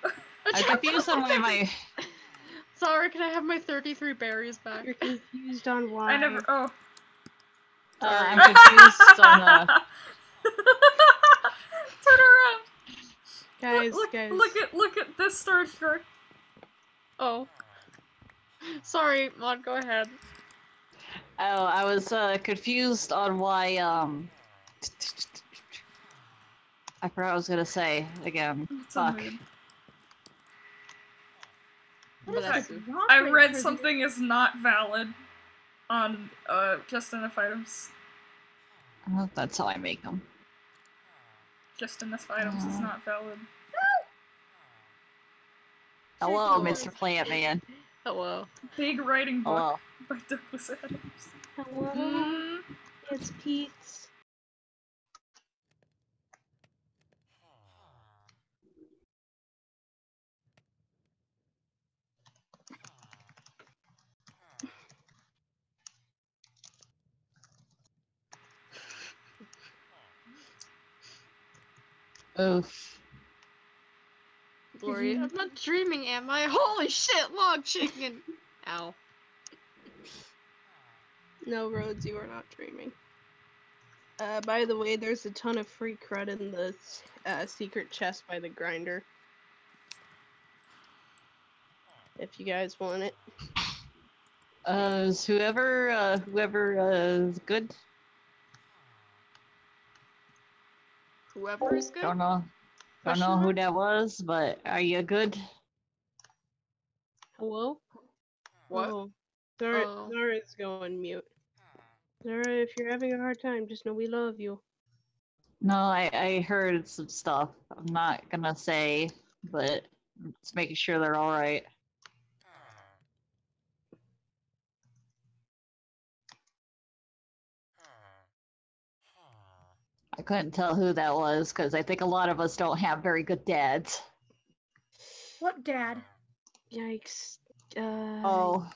I. I'm confused on why my. Sorry, can I have my 33 berries back? You're confused on why. I never. Oh. Uh, I'm confused on. Uh, Turn around. Guys, look, guys. look at look at this Star Trek. Oh. Sorry, Mod, go ahead. oh, I was uh, confused on why. Um. I forgot what I was gonna say again. It's Fuck. Unreal. what is Bless this you. rock I read for the- something is not valid on uh just enough items. Oh, that's how I make them. Just enough items is not valid. Hello, Hello. Mr. Plant Man. Hello. Big writing book Hello. by Douglas Adams. Hello, Mm, it's Pete. Oof. Glory, I'm not dreaming, am I? Holy shit, log chicken! Ow. No, Rhodes, you are not dreaming. Uh, by the way, there's a ton of free crud in the uh, secret chest by the grinder. If you guys want it. Uh, is whoever, uh, whoever, uh, is good? Whoever is good? Don't know. Don't know who that was, but are you good? Hello? What? Oh, Zara, Oh. Zara's going mute. Zara, if you're having a hard time, just know we love you. No, I, I heard some stuff. I'm not gonna say, but just making sure they're alright. I couldn't tell who that was because I think a lot of us don't have very good dads. What, Dad? Yikes. Uh, Oh,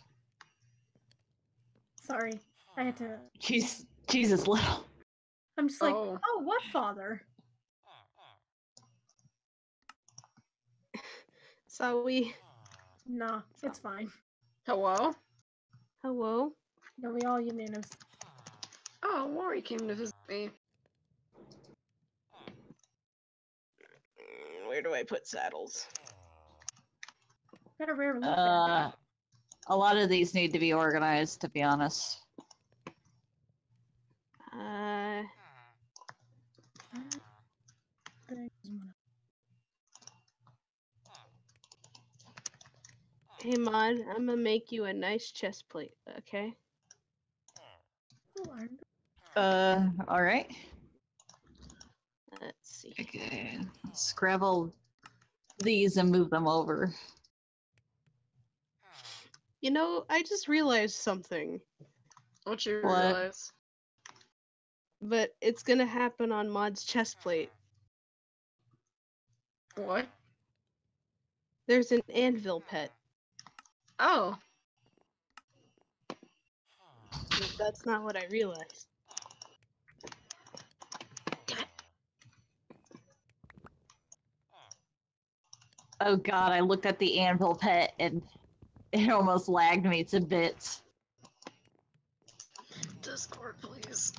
Sorry, I had to. jeez, Jesus, little. I'm just like, Oh. oh, what father? So we. Nah, it's fine. Hello? Hello? No, we all unanimous. Oh, Maury came to visit me. Where do I put saddles? Got a rare loot. Uh, a lot of these need to be organized, to be honest. Uh, But I just wanna- hey, Mod, I'm gonna make you a nice chest plate, okay? Uh, alright. Let's see. Okay, scrabble these and move them over. You know, I just realized something, What you What? realize? but it's gonna happen on Mod's chest plate. What? There's an anvil pet. Oh. but That's not what I realized. Oh god, I looked at the anvil pet and it almost lagged me to bits. Discord, please.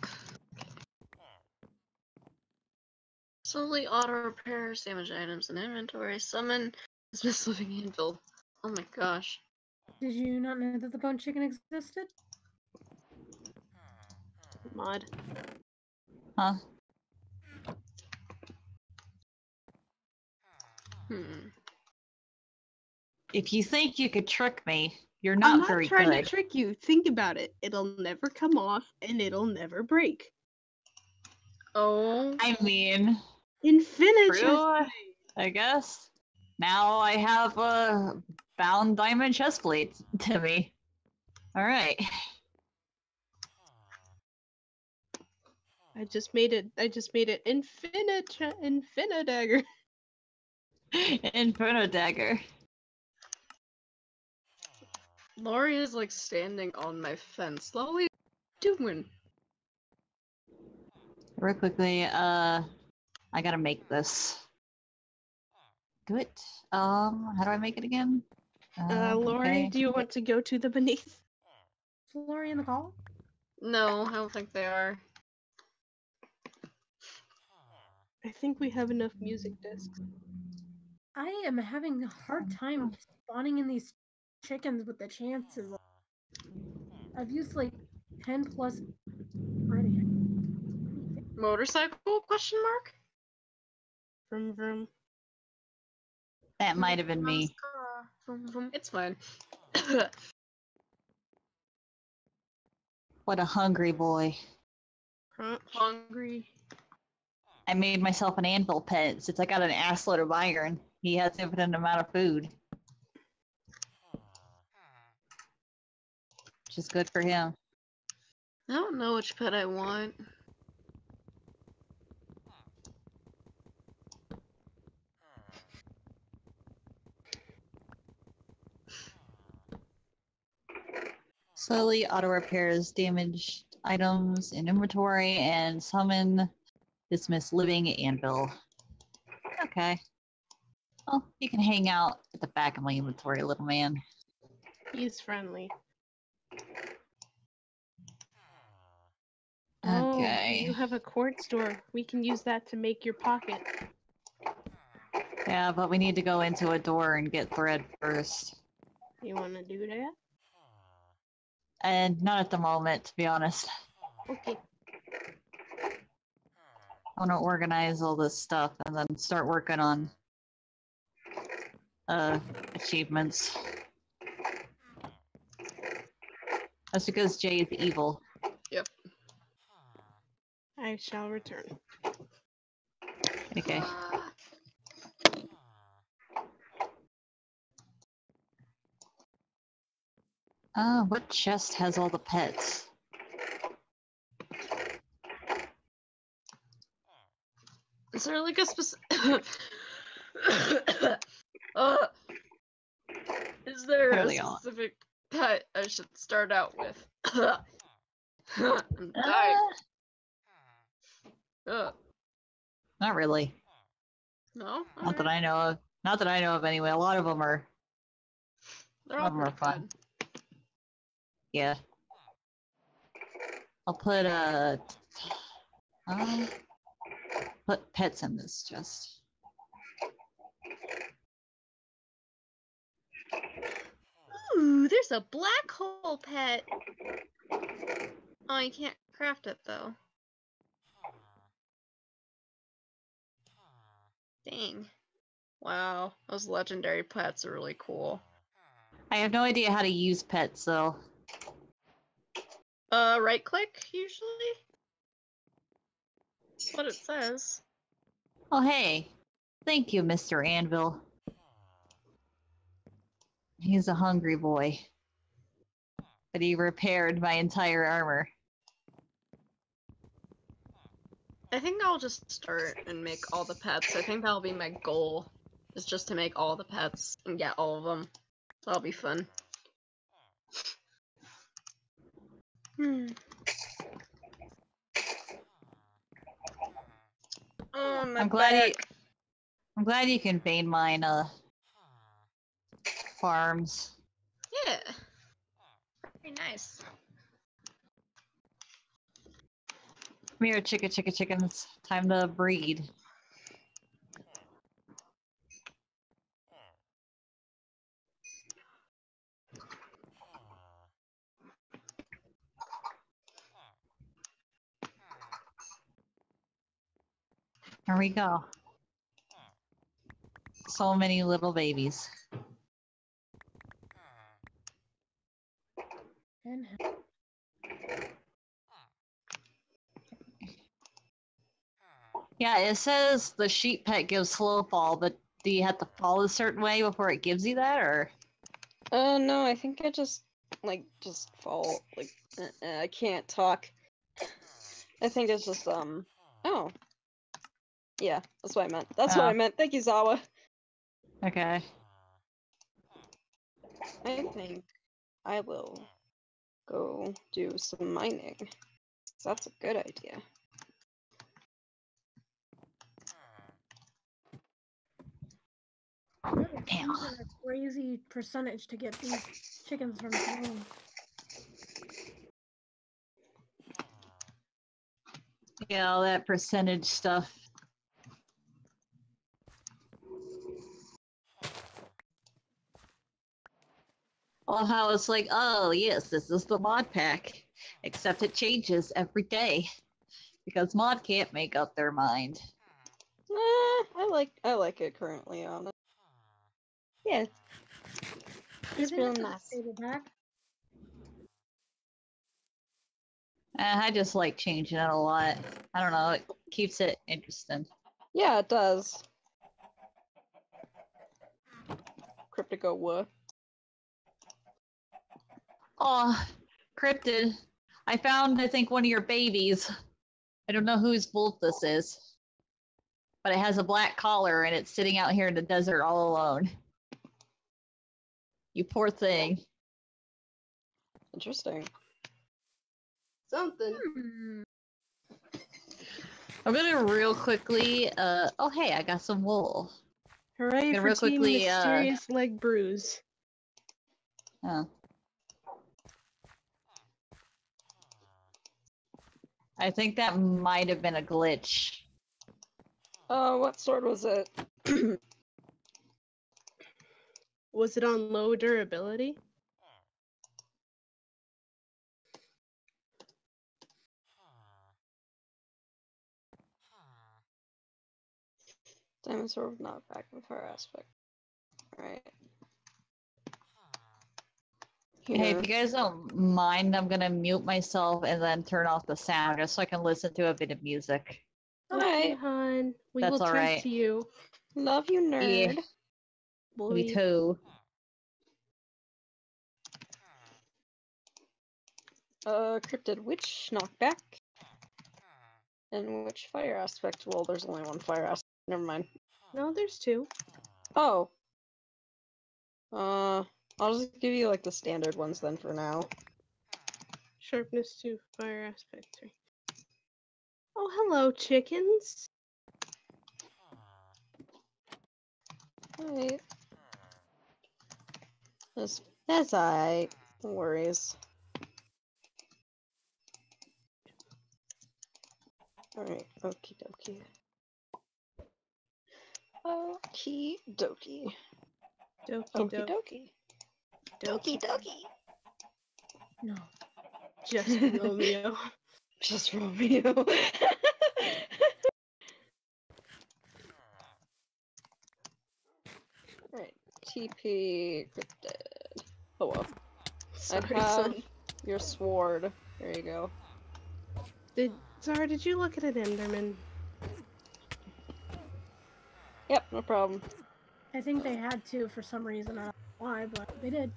Slowly auto repairs damaged items in inventory. Summon dismiss living anvil. Oh my gosh. Did you not know that the bone chicken existed? Mod. Huh? Hmm. If you think you could trick me, you're not, very. I'm not not very trying good. to trick you. Think about it. It'll never come off and it'll never break. Oh. I mean, Infinite True, I guess. now I have a bound diamond chest plate to me. All right. I just made it. I just made it infinite, infinite dagger. Inferno dagger. Lori is like standing on my fence. What are you doing? Real quickly, uh, I gotta make this. Do it. Um, how do I make it again? Uh, Lori, okay. do you want to go to the beneath? Is Lori in the call? No, I don't think they are. I think we have enough music discs. I am having a hard time spawning in these chickens with the chances. Ah. Hmm. I've used like 10 plus already. Motorcycle? Question mark. Vroom vroom. That might have been me. Vroom, vroom. It's fine. What a hungry boy. Hungry. I made myself an anvil pet since I got an assload of iron. He has infinite amount of food. Which is good for him. I don't know which pet I want. Slowly auto repairs damaged items in inventory and summon dismiss living anvil. Okay. Well, you can hang out at the back of my inventory, little man. He's friendly. Okay. Oh, you have a quartz door. We can use that to make your pocket. Yeah, but we need to go into a door and get thread first. You want to do that? And not at the moment, to be honest. Okay. I want to organize all this stuff and then start working on uh achievements. That's because Jay is evil. I shall return. Okay. Ah. Uh, what chest has all the pets? Is there like a specific? uh, is there Clearly a not. specific pet I should start out with? I'm dying. Uh, Ugh. not really. No, Not that I know of. Not that I know of anyway. A lot of them are, They're all of 'em are fun. good. yeah. I'll put uh, uh put pets in this chest. Ooh, there's a black hole pet. Oh, you can't craft it though. Dang. Wow, those legendary pets are really cool. I have no idea how to use pets, though. Uh, right click usually? That's what it says. Oh, hey. Thank you, Mr. Anvil. He's a hungry boy. But he repaired my entire armor. I think I'll just start and make all the pets. I think that'll be my goal. Is just to make all the pets and get all of them. That'll be fun. Hmm. Oh, my I'm glad you- I'm glad you can vein mine, uh, farms. Yeah. Very nice. Come here, chicka chicka chickens. Time to breed. There we go. So many little babies. And Yeah, it says the sheep pet gives slow fall, but Do you have to fall a certain way before it gives you that, or? Uh, no, I think I just like just fall. Like uh, uh, I can't talk. I think it's just um. Oh. Yeah, that's what I meant. That's what I Oh. meant. Thank you, Zawa. Okay. I think I will go do some mining. That's a good idea. You gotta Damn. a crazy percentage to get these chickens from home. Yeah, all that percentage stuff. Well, how it's like, oh yes, this is the mod pack, except it changes every day because mod can't make up their mind. Nah, I like I like it currently on it. Yeah, I it's think real nice. stay the back. Uh, I just like changing it a lot. I don't know, it keeps it interesting. Yeah, it does. Cryptico what? Oh, cryptid. I found, I think, one of your babies. I don't know whose wolf this is, but it has a black collar and it's sitting out here in the desert all alone. You poor thing. Interesting. Something. Hmm. I'm gonna real quickly. Uh oh, hey, I got some wool. Hooray Yeah, for real Team quickly, uh, Mysterious Leg Bruise. Oh. I think that might have been a glitch. Uh, what sword was it? Was it on low durability? Diamond sword not back with her aspect. Alright. Hey, if you guys don't mind, I'm gonna mute myself and then turn off the sound just so I can listen to a bit of music. Okay, Alright. hon. We That's will all try right. to you. Love you, nerd. Yeah. Boy. Me too. Uh, cryptid, which knockback? And which fire aspect? Well, there's only one fire aspect. Never mind. No, there's two. Oh. Uh, I'll just give you like the standard ones then for now. Sharpness two, fire aspect three. Oh, hello, chickens. Alright. That's, that's alright. No worries. Alright, okie dokie. Okie dokie. Doki doki. dokie. Doki dokie. No. Just Romeo. Just Romeo. Alright, TP cryptid. Oh well. Sorry, have- son. Your sword. There you go. Did Zara, did you look at an Enderman? Yep, no problem. I think they had to for some reason. I don't know why, but they did.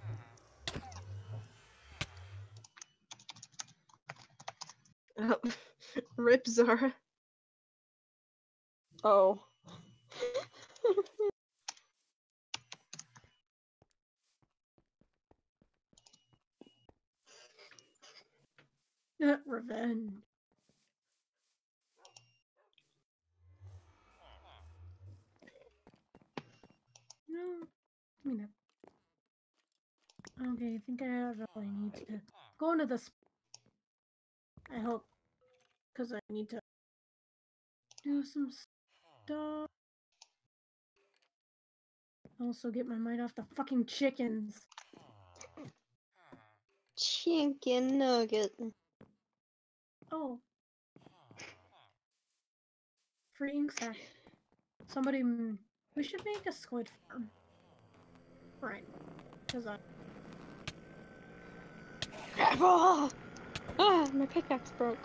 Oh, rip Zara. Oh. Revenge. No, I mean, I- okay. I think I really need to go into this. I hope, because I need to do some stuff. Also, get my mind off the fucking chickens. Chicken nugget. Oh. Free ink. Somebody. We should make a squid farm. Right. Because I. Gravel! Ah, my pickaxe broke.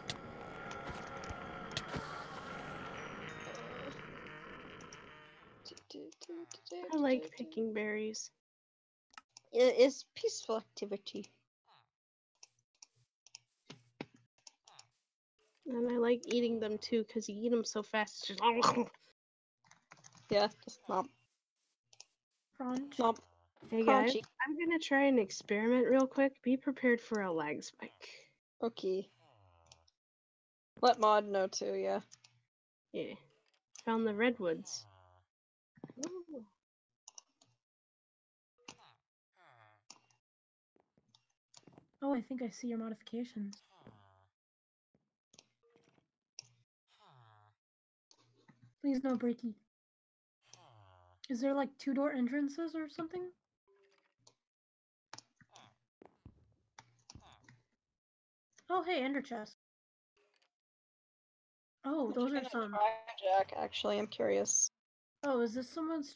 I like picking berries. It is peaceful activity. And I like eating them too because you eat them so fast. It's just Yeah, just nom Crunch. nom. Hey guys, Crunchy. I'm gonna try an experiment real quick. Be prepared for a lag spike. Okay. Let mod know too. Yeah. Yeah. Found the redwoods. Oh, I think I see your modifications. Please no breaky. Is there like two door entrances or something? Oh, hey, ender chest. Oh, What those are some. Jack. Actually, I'm curious. Oh, is this someone's?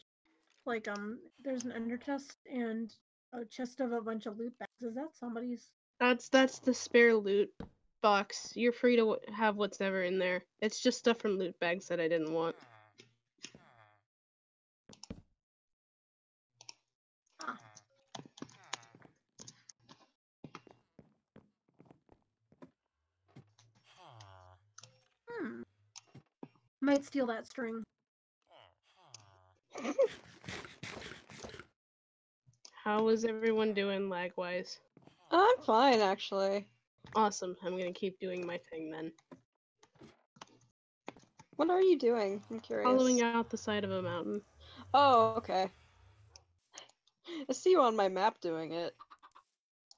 Like, um, there's an ender chest and a chest of a bunch of loot bags. Is that somebody's? That's that's the spare loot box. You're free to w- have whatever in there. It's just stuff from loot bags that I didn't want. Ah, hmm. Might steal that string. How is everyone doing lag wise? I'm fine, actually. Awesome. I'm gonna keep doing my thing then. What are you doing? I'm curious. Following out the side of a mountain. Oh, okay. I see you on my map doing it.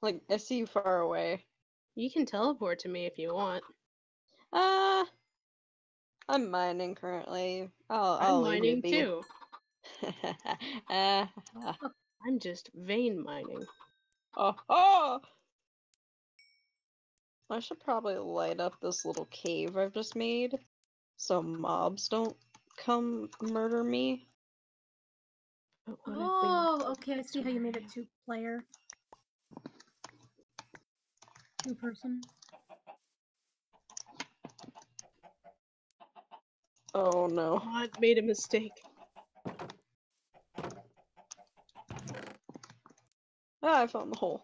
Like, I see you far away. You can teleport to me if you want. Uh, I'm mining currently. I'll, leave you mining too. uh, I'm just vein mining. oh, oh! I should probably light up this little cave I've just made so mobs don't come murder me. But what if we- Oh, okay. I see how you made it two player. Two person. Oh no. I made a mistake. Ah, I found the hole.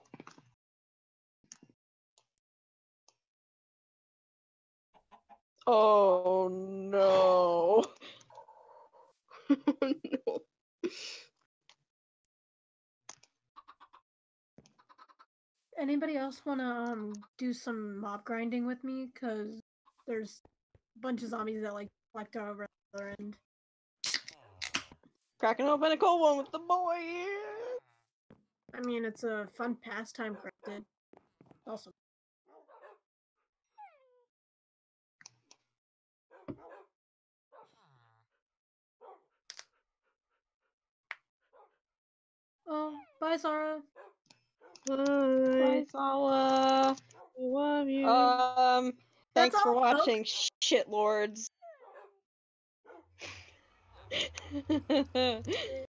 Oh no. no. Anybody else want to um do some mob grinding with me? Cause there's a bunch of zombies that like collect over the other end. Cracking open a cold one with the boy. I mean, it's a fun pastime crafted. Also, oh, bye, Zara. Bye. Bye, Zala. I love you. Um, That's thanks for all, folks. watching, shitlords.